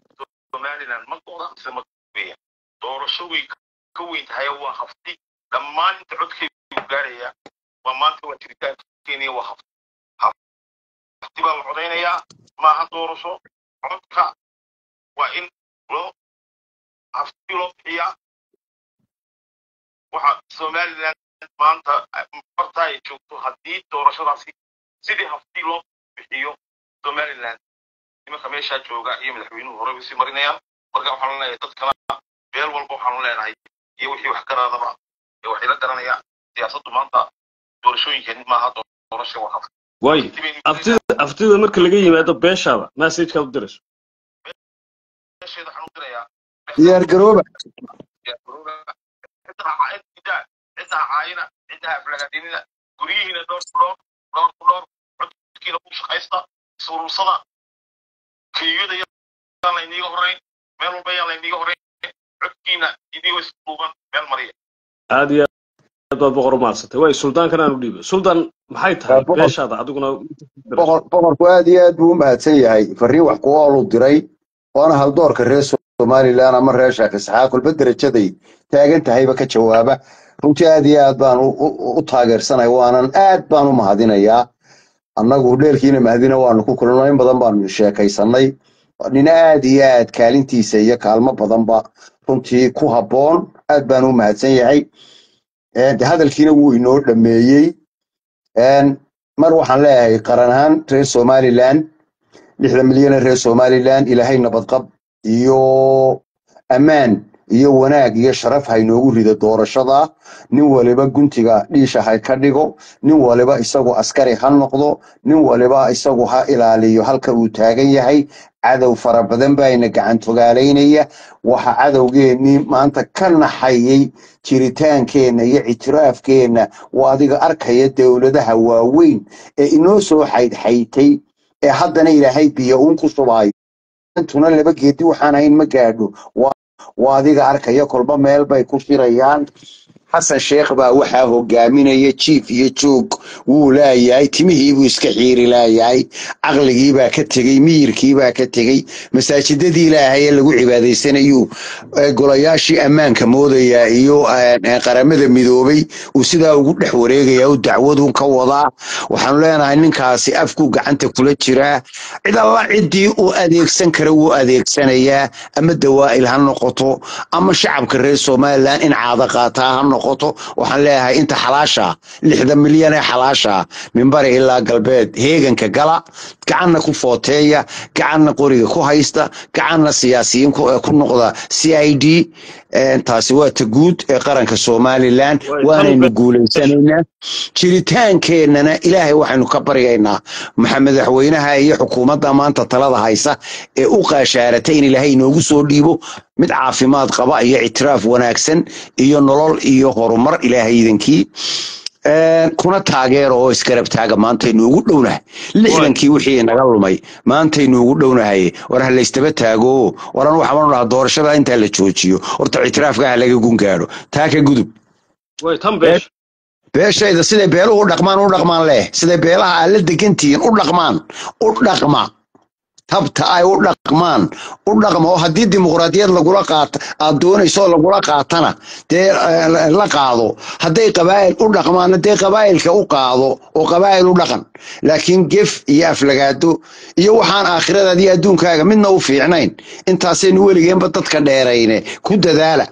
somaliland markooda mise marweya doorasho way ka weyn tahay waa hafti. Dhammaan inta codkaygu gaaraya waa maanta waa jiritaanka kenya waa hafti. Hafti baa la codaynayaa. Maaha doorasho. Codka waa in loo hafti loo bixiyaa. Waxa somaliland maanta marta ay joogto haddii doorashadaasi sidii hafti loo bixiyo somaliland nimanka meeshaa jooga iyo madaxweynuhu horey u sii marinayaan marka waxaanu leenahay dadkana beel walba waxaanu leenahay iyo wixii wax garaadaba ee waxay la garanayaan siyaasaddu maanta doorashooyinkeeni maaha doorasho waa hafti waayo aftida aftida marka laga yimaado beeshaada messagekaad u dirayso. Meesheeda waxaan u dirayaa diyaar garooba. Ciddaha caayina ciddaha aflagaadinina guryihiina dhowr ku dhowr dhowr ku dhowr codkiina ku shaqaysta surursada kiyada yaan layniiga horreyn meel walba yaan layniiga horreyn codkiina idigo isduuban meel mariya. Aad iyo aad baad boqor u maadsantay waayo suldaankan aan u dhiibay. Suldaan maxay tahay? Beeshaada adiguna boqor boqorku aad iyo aad buu u mahadsan yahay. Fariin wax ku oolu diray waana haldoorka reer somalilan ama reer sheekh isxaaq. Walba derajaday taagan tahayba ka jawaaba. Runtii aad iyo aad baan u- u u taageersanay waanan aad baan u mahadinayaa annagu dheelkiina mahadina waanu ku kulano in badan baanu sheekaysanay. Nin aad iyo aad kaalintiisa iyo kaalmo badanba runtii ku habboon aad baan u mahadsan yahay. De hadalkiina wuu inoo dhameeyey mar waxaan leeyahay qaran ahaan reer somalilan lixda milyan ee reer somalilan ilaahay nabadqab iyo ammaan iyo wanaag iyo sharaf ha inoogu rido doorashada. Nin waliba guntiga dhiisha ha ka dhigo. Nin waliba isagu askari ha noqdo. Nin waliba isagu ha ilaaliyo halka uu taagan yahay. Cadow fara badan baayna gacantogaalaynaya waxa cadowgeennii maanta ka naxayay jiritaankeenna iyo ictiraafkeenna waa adiga arkaya dowladaha waaweyn ee inoo soo xaydxaytay ee haddana ilaahay biyo uun ku shubaayo intuna laba geedi waxaan ahayn ma gaadho waa adiga arkaya kolba meel bay ku shirayaan xasan sheekh baa waxaa hogaaminaya jiif iyo joog wuu laayahay timihiibuu iska xiiri laayahay caqligiibaa ka tegey miyirkiibaa ka tegey masaajidadii ilaahay ee lagu cibaadaysanayuu eh, golayaashii ammaanka moodayaa iyo qaramada midoobay uu sidaa ugu dhex wareegaya u dacwadun ka wadaa waxaanu leenahay ninkaasi afkuu gacanta kula jiraa cid alla ciddii uu adeegsan kara wuu adeegsanayaa ama dawaa'il ha noqoto ama shacabka reer somalilan in caada qaataa ha noqoto waxaan leeyahay inta xalaasha lixda milyan ee xalaasha minbari ilaa galbeed heeganka gala gacanna ku footeeya gacanna qoriga ku haysta gacanna siyaasiyiin ku noqda c i d taasi waa ta guud ee qaranka somalilan waanaynu guulaysanaynaa jiritaankeenana ilaahay waxaynu ka baryaynaa. Madaxweynaha iyo xukuumadda maanta talada haysa ee u qaashaaratay in ilaahay inoogu soo dhiibo mid caafimaad qaba iyo ictiraaf wanaagsan iyo nolol iyo horumar ilaahay idankii Een, kuna taageero oo isgarab taaga maantaynu ugu dhownahay. Lixdankii wixii naga lumay maantaynu ugu dhownahay. War ha laystaba taago. Waran waxaanu dhahaa doorashada intaa la joojiyo. Horta ictiraafka ha laga gun gaadho taa ka gudub. Beeshayda siday beeluhu u dhaqmaan u dhaqmaan leh. Siday beelaha aad la degantihiin u dhaqmaan. U dhaqma tabta ay u dhaqmaan u dhaqma oo haddii dimuqraadiyad lagula qaata aad doonayso lagula qaatana dee eh, la qaado. Hadday qabaa'il u dhaqmaana dee qabaa'ilka u qaado oo qabaa'il u dhaqan. Laakiin gef iyo aflagaado iyo waxaan aakhiradaada iyo adduunkaaga midna u fiicnayn. Intaasaynu weligeenba dadka dheerayne. Ku dadaala.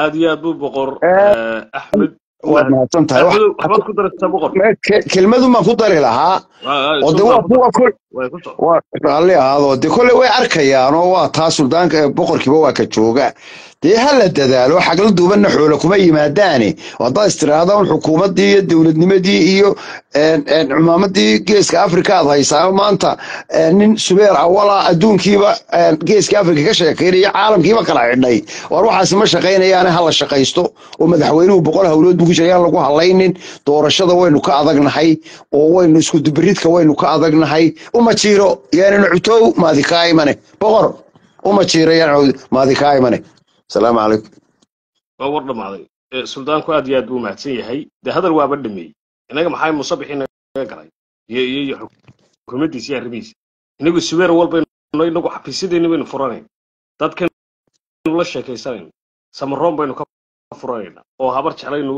Aad iyo aad buu boqor Eh, eh, axmed waad mahadsan tahay axmed waxbaad ku dari lahaa oo de waa raalli ahaadoo de kolley way arkayaan oo waa taa suldaanka boqorkiiba waa ka jooga dee ha la dadaalo xagla duubanna xoolo kuma yimaadaane haddaad istiraahda un xukuumaddii iyo dowladnimadii iyo cumaamadii geeska afrika aad haysaa maanta. Nin subeer awala adduunkiiba geeska afrika ka sheekaynaya caalamkiiba kala xidhnay war waxaasi ma shaqaynayaane ha la shaqaysto. Oo madaxweynuhu boqol hawlood buu ku jira lagu halaynin doorashada waynu ka adagnahay oo waynu isku dubiridka waynu ka adagnahay. Uma jiiro yaanina cutow maadi kaa imane boqor uma jiiro yaan maadi kaa imane asalaamu calaykum waa war dhammaaday. Suldaanku aad iyo aad buu mahadsan yahay. Dee hadal waaba dhameeyey. Inaga maxay musabixii naga galay? Iyo iyo iyo xukuumaddiisa iyo arrimihiisa. Inagu subeer walbaynu inagu xafiisyadeenni baynu furanayn. Dadkaynu la sheekaysanayna samaroon baynu ka furanayna oo habar jeclaynu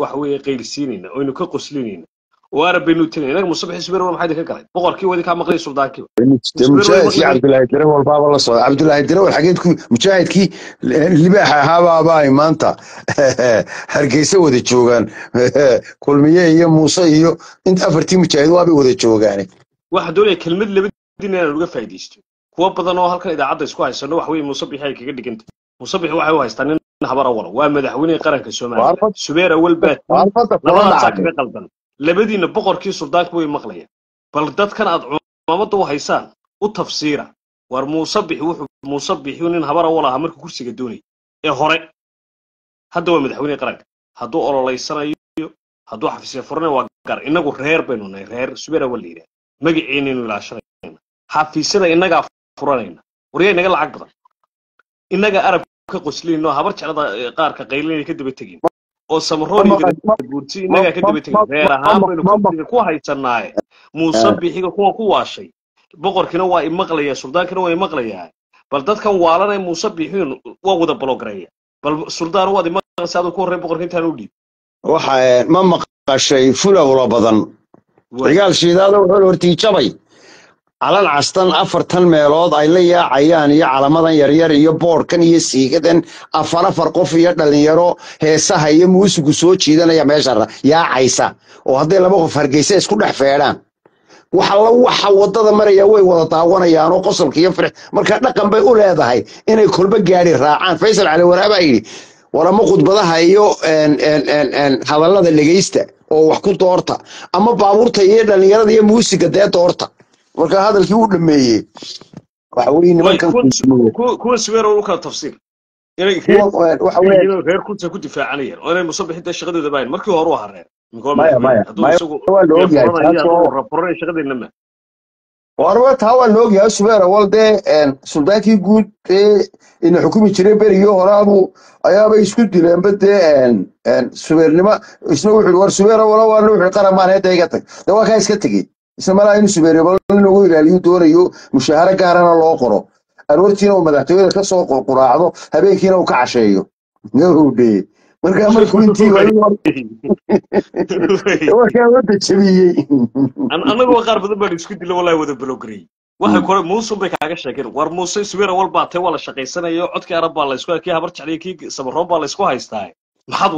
waxa weeye qaylisiinayna oynu ka qoslinayna oo arab baynu tegayna inaga musabixii subeer wal maxaa idinka galay boqorkii wadi kaa maqlay suldaankiiba dee mujaahidkii cabdilaahi dare walbaaba la socda cabdilaahi dare wal xageed ku mujaahidkii libaaxa ahaabaabay maanta hargeysa wada joogaan kulmiye iyo muuse iyo inta afartii mujaahid waabay wada joogaane waxaa doonaya kelmad labadiina inaan uga faa'iidaysto kuwa badan oo halkan idaacadda isku haysano wax weeye musabixi ay kaga dhiganta musabixi waxay u haystaa nin habar awala waa madaxweynihii qaranka Waarfad- subeer awal baad labadaasaa kaga qaldan labadiina boqorkii suldaanku way maqlayaan bal dadkan aad cumaamadda u haysaan? U tafsiira. War muusabixi wuxuu muusabixi nin habar awal ahaa markuu kursiga doonayay ee hore hadda waa madaxweynihii qaranka. Hadduu ololeysanayo hadduu xafiisya furanayo waa gar inagu reer baynu nahay reer subeer awal la yidhaha magaciinaynu ilaashanayna xafiisyada innagaa furanayna waryaa inaga lacag badan. Innaga arab ka qoslinayno habar jeclada eh, qaarka qaylinaya ka daba tegin oo buurti innagaa ka daba reer ahaan baynu kursiga ku haysanaaye muusabixiga kuwa ku waashay boqorkiina waa imaqlaya suldaankina waa imaqlayaa bal dadkan waalanay muusabixin waa wada bologareeya bal suldaan waad imaqlaysa aduu ku horrey boqorka intaan u dhiib waxa ma maqashay fulowla badan. Cigaal shiidaada wuxuu hortii jabay calan castan afartan meelood ay la yaacayaan iyo calamadan yaryar iyo boodhkan iyo siigadan afar afar qof iyo dhalinyaro heesaha iyo muusigu soo jiidanaya meesha yaacaysa. Oo hadday laba qof hargeysa isku dhex feedhaan. Waxa la waxa waddada maraya way wada daawanayaan oo qosolka iyo fir marka dhaqan bay u leedahay inay kolba gaari raacaan. Faysal cali waraabaa yidhi war ama khudbadaha iyo hadallada dhegeysta oo wax ku doorta ama baabuurta iyo dhalinyarada iyo muusiga dee doorta marka hadalkii uu dhameeyey waxa way nimankan kuwa kuusmeye kuwa- kuwa siweero u kala tafsiir inay kuwa een, waxa weye reer reer kunta ku difaacanayeen oo inay musabixinta shaqadooda baahin. Markii hore u hareen ninka waa ma. Warba taa waa la ogyahay suldaankii guud ee ina xukumi jiray berigii horaabuu ayaabay isku dileenba dee subeernimo isna wuxuu war subeer awala waa wuxuu qaran maan hadda iga tag. Dee waa kaa iska tegey isna malaa inuu subeernimo inuu ilaaliyo doonayo mushaaharo gaarana loo qoro. Aroortiina uu madaxtooyada ka soo qurquraacdo habeenkiina uu ka casheeyo. Gahowdhe markaa markuu intii wada jabiyey. Annagoo qaar badan baan isku dila walaa wada balowgarey waxay kore muuse bay kaaga sheegeen. War muuse subeer awal baa tee waa la shaqaysanayo codkii arab baa laysku kii habar kii samaroon baa laysku haystaa maxaad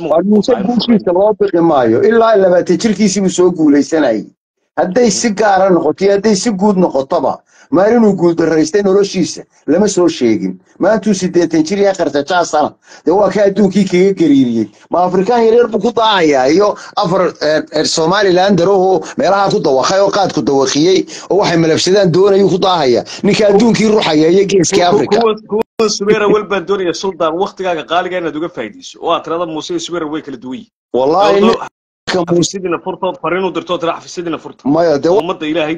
ma war muuse guushiisa loo biqi maayo. Ilaa labaatan jirkiisii buu soo guulaysanayay hadday si gaara noqoto iyo hadday si guud noqotoba maalinuu guuldaraystay noloshiisa lama soo sheegin. Maantuu siddeetan jir iyo qartajaa sana dee waa ka adduunkii kaga gariiriyey. Ma afrikaan yaryar buu ku daahayaa iyo afar eh, eh, somalilan darahoo meelaha ku dawaqay oo qaadku dawaqiyey oo waxay malabsadaan doonayuu ku daahaya ninka adduunkii ruxaya iyo geeskii afrika. kuwa kuwa subeer awal baan doonaya sultan waktigaaga qaaliga inaad uga faa'iidayso. Oo aad tirada muuse iyo subeer way kala duwan yihiin fariin u tira maya dee ilaahay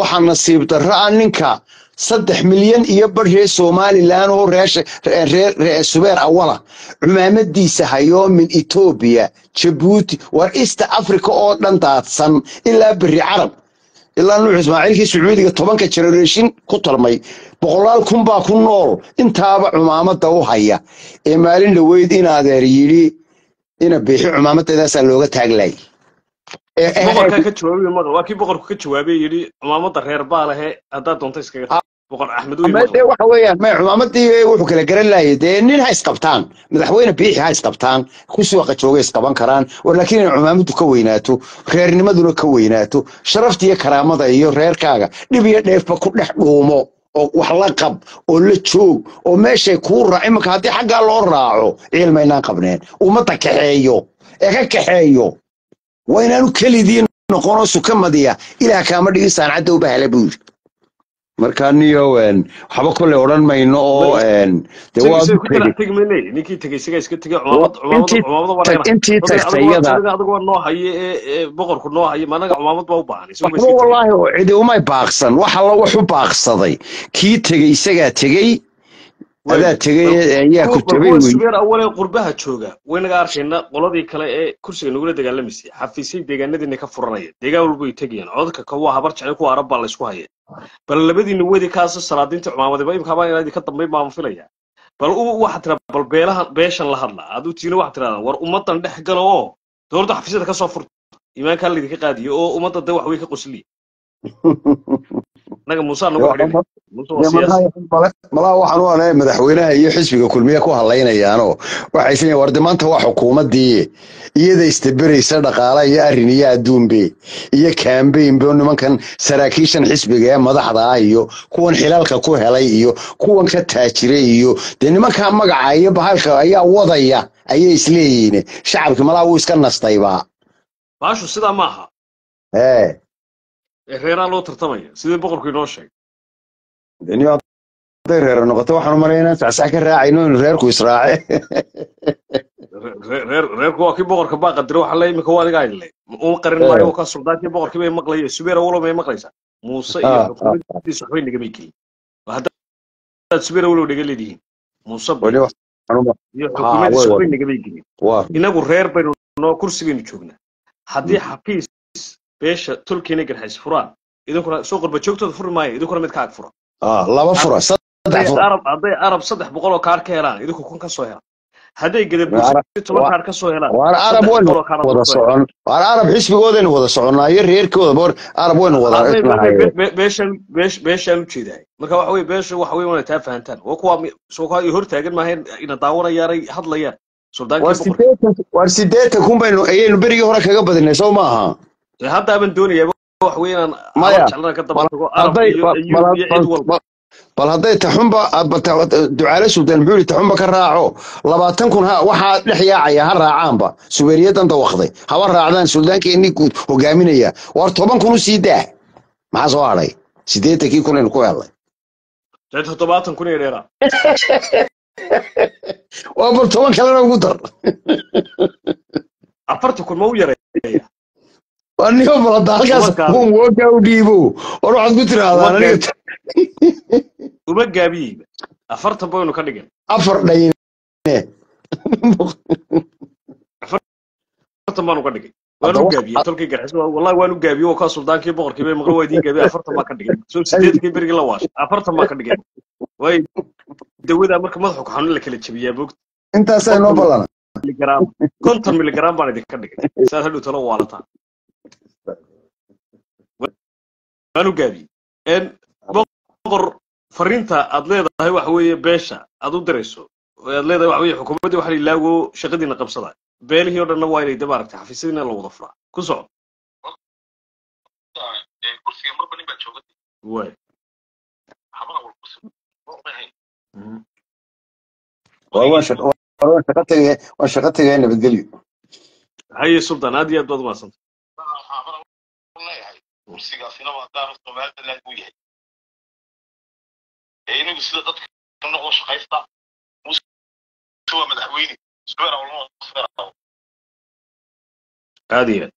waxaa nasiib darro ah ninka saddex milyan iyo bar reer somalilan oo reer subeer awala. Cumaamadiisa hayo min etoobiya jabuuti war east africa oo dhan daadsan ilaa berri carab. Ilaa nuux ismaaciilkii sacuudiga tobanka generation ku talmay boqolaal kun baa ku nool. Intaaba cumaamada u haya. Ee maalin dhaweyd in adeer yidhi ina biixi cumaamadeedaasaa looga taaglay. Ee- ee- boqorkaa ka maqal waa kii boqorku ka jawaabay yidhi cumaamadda reer baa lehe haddaad doonto iskaga boqor axmed dee waxa weeyaan may cumaamadii wuxuu kala garan laayay dee nin ha isqabtaan madaxweyne biixi ha isqabtaan ku suuqa jooga isqaban karaan war laakiin inay cumaamaddu ka weynaato reernimaduna ka weynaato sharafta iyo karaamada iyo reerkaaga dhib iyo dheefba ku dhex dhuumo oo wax la qab oo la joog oo meeshay kuu raac imanka haddii xaggaa loo raaco ciilmaynaan qabneen ummadda kaxeeyo ee ka kaxeeyo. Waa inaanu kelidii noqonoo sukamadiya ilaah kaama dhigin saanacadda uba hela buu yidhi marka niyo waxba kole odhan mayno oo intii tagtay adiga iyada. adiga adiga waa noo haye ee ee boqorku noo haye ma anaga cumaamad baa u baahan isagu ba waxba iska tegey. wallaahi oo cidi umay baaqsan waxa la wax u baaqsaday. Kii tegey isagaa tegey adaa tegey ayaa ku tabay qurbaha jooga. Waynaga arkayna qoladii kale ee kursiga nagula dagaalamaysay xafiisyay deegaanadiina ka furanaya. Deegaan walba ay tegayaan. Codadka kuwa habar jecel kuwa arab baa laysku haya bal labadiina wedi kaasa salaadiinta cumaamadiba imkaabaa inaad idinka dambayn baan filaya bal u waxaad tiraa bal beelahan beeshan la hadla aduu tiina waxaad tiradaa war ummaddan dhex galo oo dowladda xafiisyada ka soo furta iimaankaa laydinka qaadiyo oo ummadda dee wax wey ka qosliya. [LAUGHS] Naga muuse nagu siyaasi malaa waxaan u anahay madaxweynaha iyo xisbiga kulmiye ku hadlaynayaanoo waxay isleeyihin warde maanta waa xukuumaddii iyada istaberaysa dhaqaala iyo arrin iyo adduunbe iyo kambaynbe nimankan saraakiishan xisbiga ee madaxda ah iyo kuwan xilalka ku helay iyo kuwan ka taajiray iyo dee nimankaa magaca iyo bahalka ayaa wadaya ayay isleeyihiin shacabki malaa wuu iska nastayba baashu sidaa ma aha ee. Ee reeraa loo tartamaya sidii boqorku inoo sheegay deni hadday reero noqoto waxaan u malaynaa sacsac ka raacayno in reerku israace reer reer- reerku waa kii boqorka baa qadira waxa le iminka waa adiga ayle uma qarin maayo waa ka suldaankii boqorkii bay maqlaya subeer awalow may maqlaysaa muuse iyo Ah, ah, xukuumaddiisa waxbay nagamay gelin haddaad subeer awalow naga leedihiin muuse iyo Ah, waxbay nagamay gelin inagu reer baynu noo kursigaynu joognaa. Haddii xafiis beesha tolkiina garxays furaan idinkuna soo qurba joogtooda furi maayo idinkuna mid ka ag fura ah, laba fura hadday arab saddex boqol oo kaar ka helaan idinku kun ka soo hela hadday gadabuursi toban kaar ka soo helaan waan arab wada socon. waan arab xisbigoodaynu wada soconnaa iyo reerkooda bor arab waynu wada islahaye beeshaan beeshaan u jeedahay marka waxa weye beesha waxa weye wana taa fahantaan. Waa kuwa soo kuwa ay hortaagan maahayn ina daawanayaaray hadlayaan boqorka sideetan kun baynu ayaynu berigii hore kaga badinay sow maaha. Haddaaban doonayaa bal hadday taxunba aadba ta- ducaale sultaan muxuu yidhi taxunba ka raaco. Labaatan kun ha waxaa dhex yaacaya ha raacaanba. Subeeriyadan dawaqday haba raacdaan suldaankeennii guud hogaaminaya. Waar toban kun u sii daa. Maxaa soo hadhay siddeetankii kun aynu ku helnay dee toddobaatan kun iyo dheeraa [LAUGHS] waa bal toban kalena ugu dar. Afartan kun ma u yareeya waa niyo bal hadda halkaas Tobankaas. un woogaa u dhiibo war waxaad ku tirahdaan Tobankaas. aniga [LAUGHS] uma gaabiyeyba afartan baynu ka dhigan afar dhayne. Afartan baanu ka dhigay waan u gaabiyey tolkii garxis wallahi waan u gaabiyey waa kaa suldaankii boqorkii bay maqlo. Waa idiin gaabiyey afartan baa ka dhigay soo sideedkii berigii la waashay. Afartan baa ka dhigay waay dawada marka madaxu ku xanuun la kala jabiyaa boogta intaasaa inoo miligram konton miligram baan idinka dhigay saad hadhow talo waalataa waan u gaabiyey En boqor fariinta aad leedahay waxa weeye beesha aad u dirayso aad leedahay waxa weeye xukuumaddii waxa la ilaago shaqadiina qabsada. Beelihii oo dhanna waa inay daba aragtay xafiisyadiina la wada furaa. Ku soco waay waa waan shaqo tegaya nabadgelyo. Haye sultan aad iyo aad baad umahadsanta xabana u leeyahay kursigaasina waa gaar somaliland buu yahay ee inagu sida dadka ka noqdo shaqaysta waa madaxweyne subeer awlama subeer aw aad iyo aad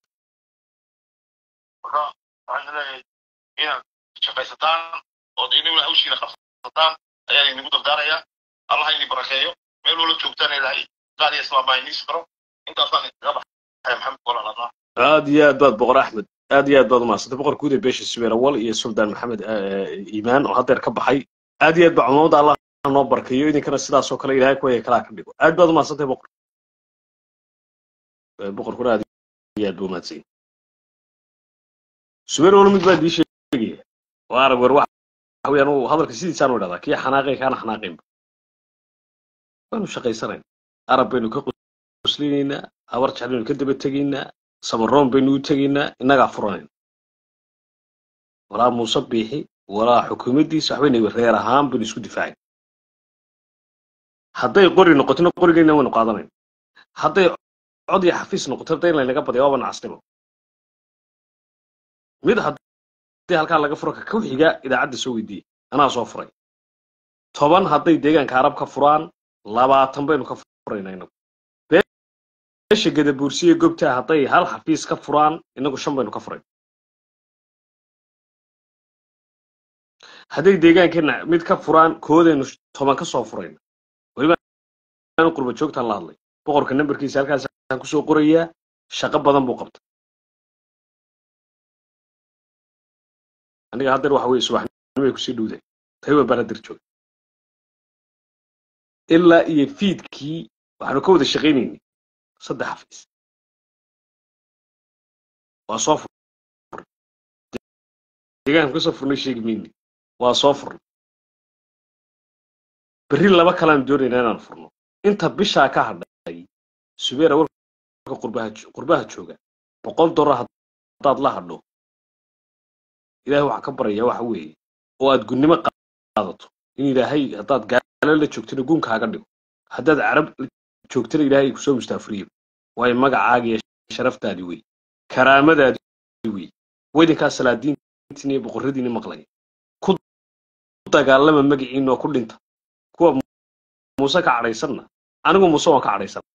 waxaan leeyahay inaad shaqaysataan ood inaguna hawshiina qabsataan ayaa inagu dardaaraya allah ini barakeeyo meel wala joogtaan ilaahay qaar iyo islaambaa iniis baro intaasaan kaga baxaya maxamed walaaladna aad iyo aad baad boqor axmed aad iyo aad baad umahadsantay boqor guud ee beesha subeer awal iyo suldaan maxamed iimaan oo haddeer ka baxay. Aad iyo aad baa cumamada allah noo barkayo idinkana sidaasoo kale ilaahay kuwaya kalaa ka dhigo. Aad baad umahadsantay boqor. Boqorkuna aad iyo aad buu umahadsan yahay. Subeer awal mid baa dii sheegaya waa arag wer waxa weeyaan uu hadalka sidiisaan u idhahdaa. Kii xanaaqay kaana xanaaqaynba waanu shaqaysanayn. Arab baynu ka quslinaynaa habar jeclaynu ka daba tegaynaa samaroon baynu u tegaynaa innagaa furanayn walaa muuse biixi walaa xukuumaddiisa waxbayna reer ahaan baynu isku difaacayn hadday qori noqotona qorigayna waynu qaadanayn. Hadday cod iyo xafiis noqoto in laynaga badaya waaba nacasnimo mid haddii halkaa laga furo ka idaacadda soo weydiiye anaa soo furay. Toban hadday deegaanka arab ka furaan labaatan baynu ka furaynaa inagu beesha gadabuursiye gobta hadday hal xafiis ka furaan inagu shan baynu ka furay. Hadday deegaankeena mid ka furaan koodaynu toban ka soo furayna. Weliba qurba la hadlay. Boqorka nambarkiisa halkaasaan ku soo qorayaa shaqo badan buu qabtay. Aniga haddeer waxa weye subaxnimay ku sii dhowday. Taywa baan joogay. Ilaa iyo fiidkii waxaanu ka wada shaqaynaynay saddex xafiis waa soo furnay deegaanka ka soo furnay sheegi mayni waa soo furnay berri laba kalaan doonaynaa inaan furno inta bishaa ka hadhay subeer awalka qurbaha qurbaha jooga boqol dollar haddaad la hadho ilaahay waxaa ka baraya waxa weeye oo aad gunnimo qaadato in ilaahay haddaad gaalo la joogtana guunkaaga dhigo haddaad carab joogtana ilaahay ku soo mustaafuriyo waayo magacaaga iyo sharaftaadi wey karaamadaadi wey weydinkaa salaadiintiin iyo boqorradiini maqlaya ku dagaalama magaciina oo ku dhinta? Kuwa muuse ka cadhaysanna? Anigu muuse waan ka cadhaysana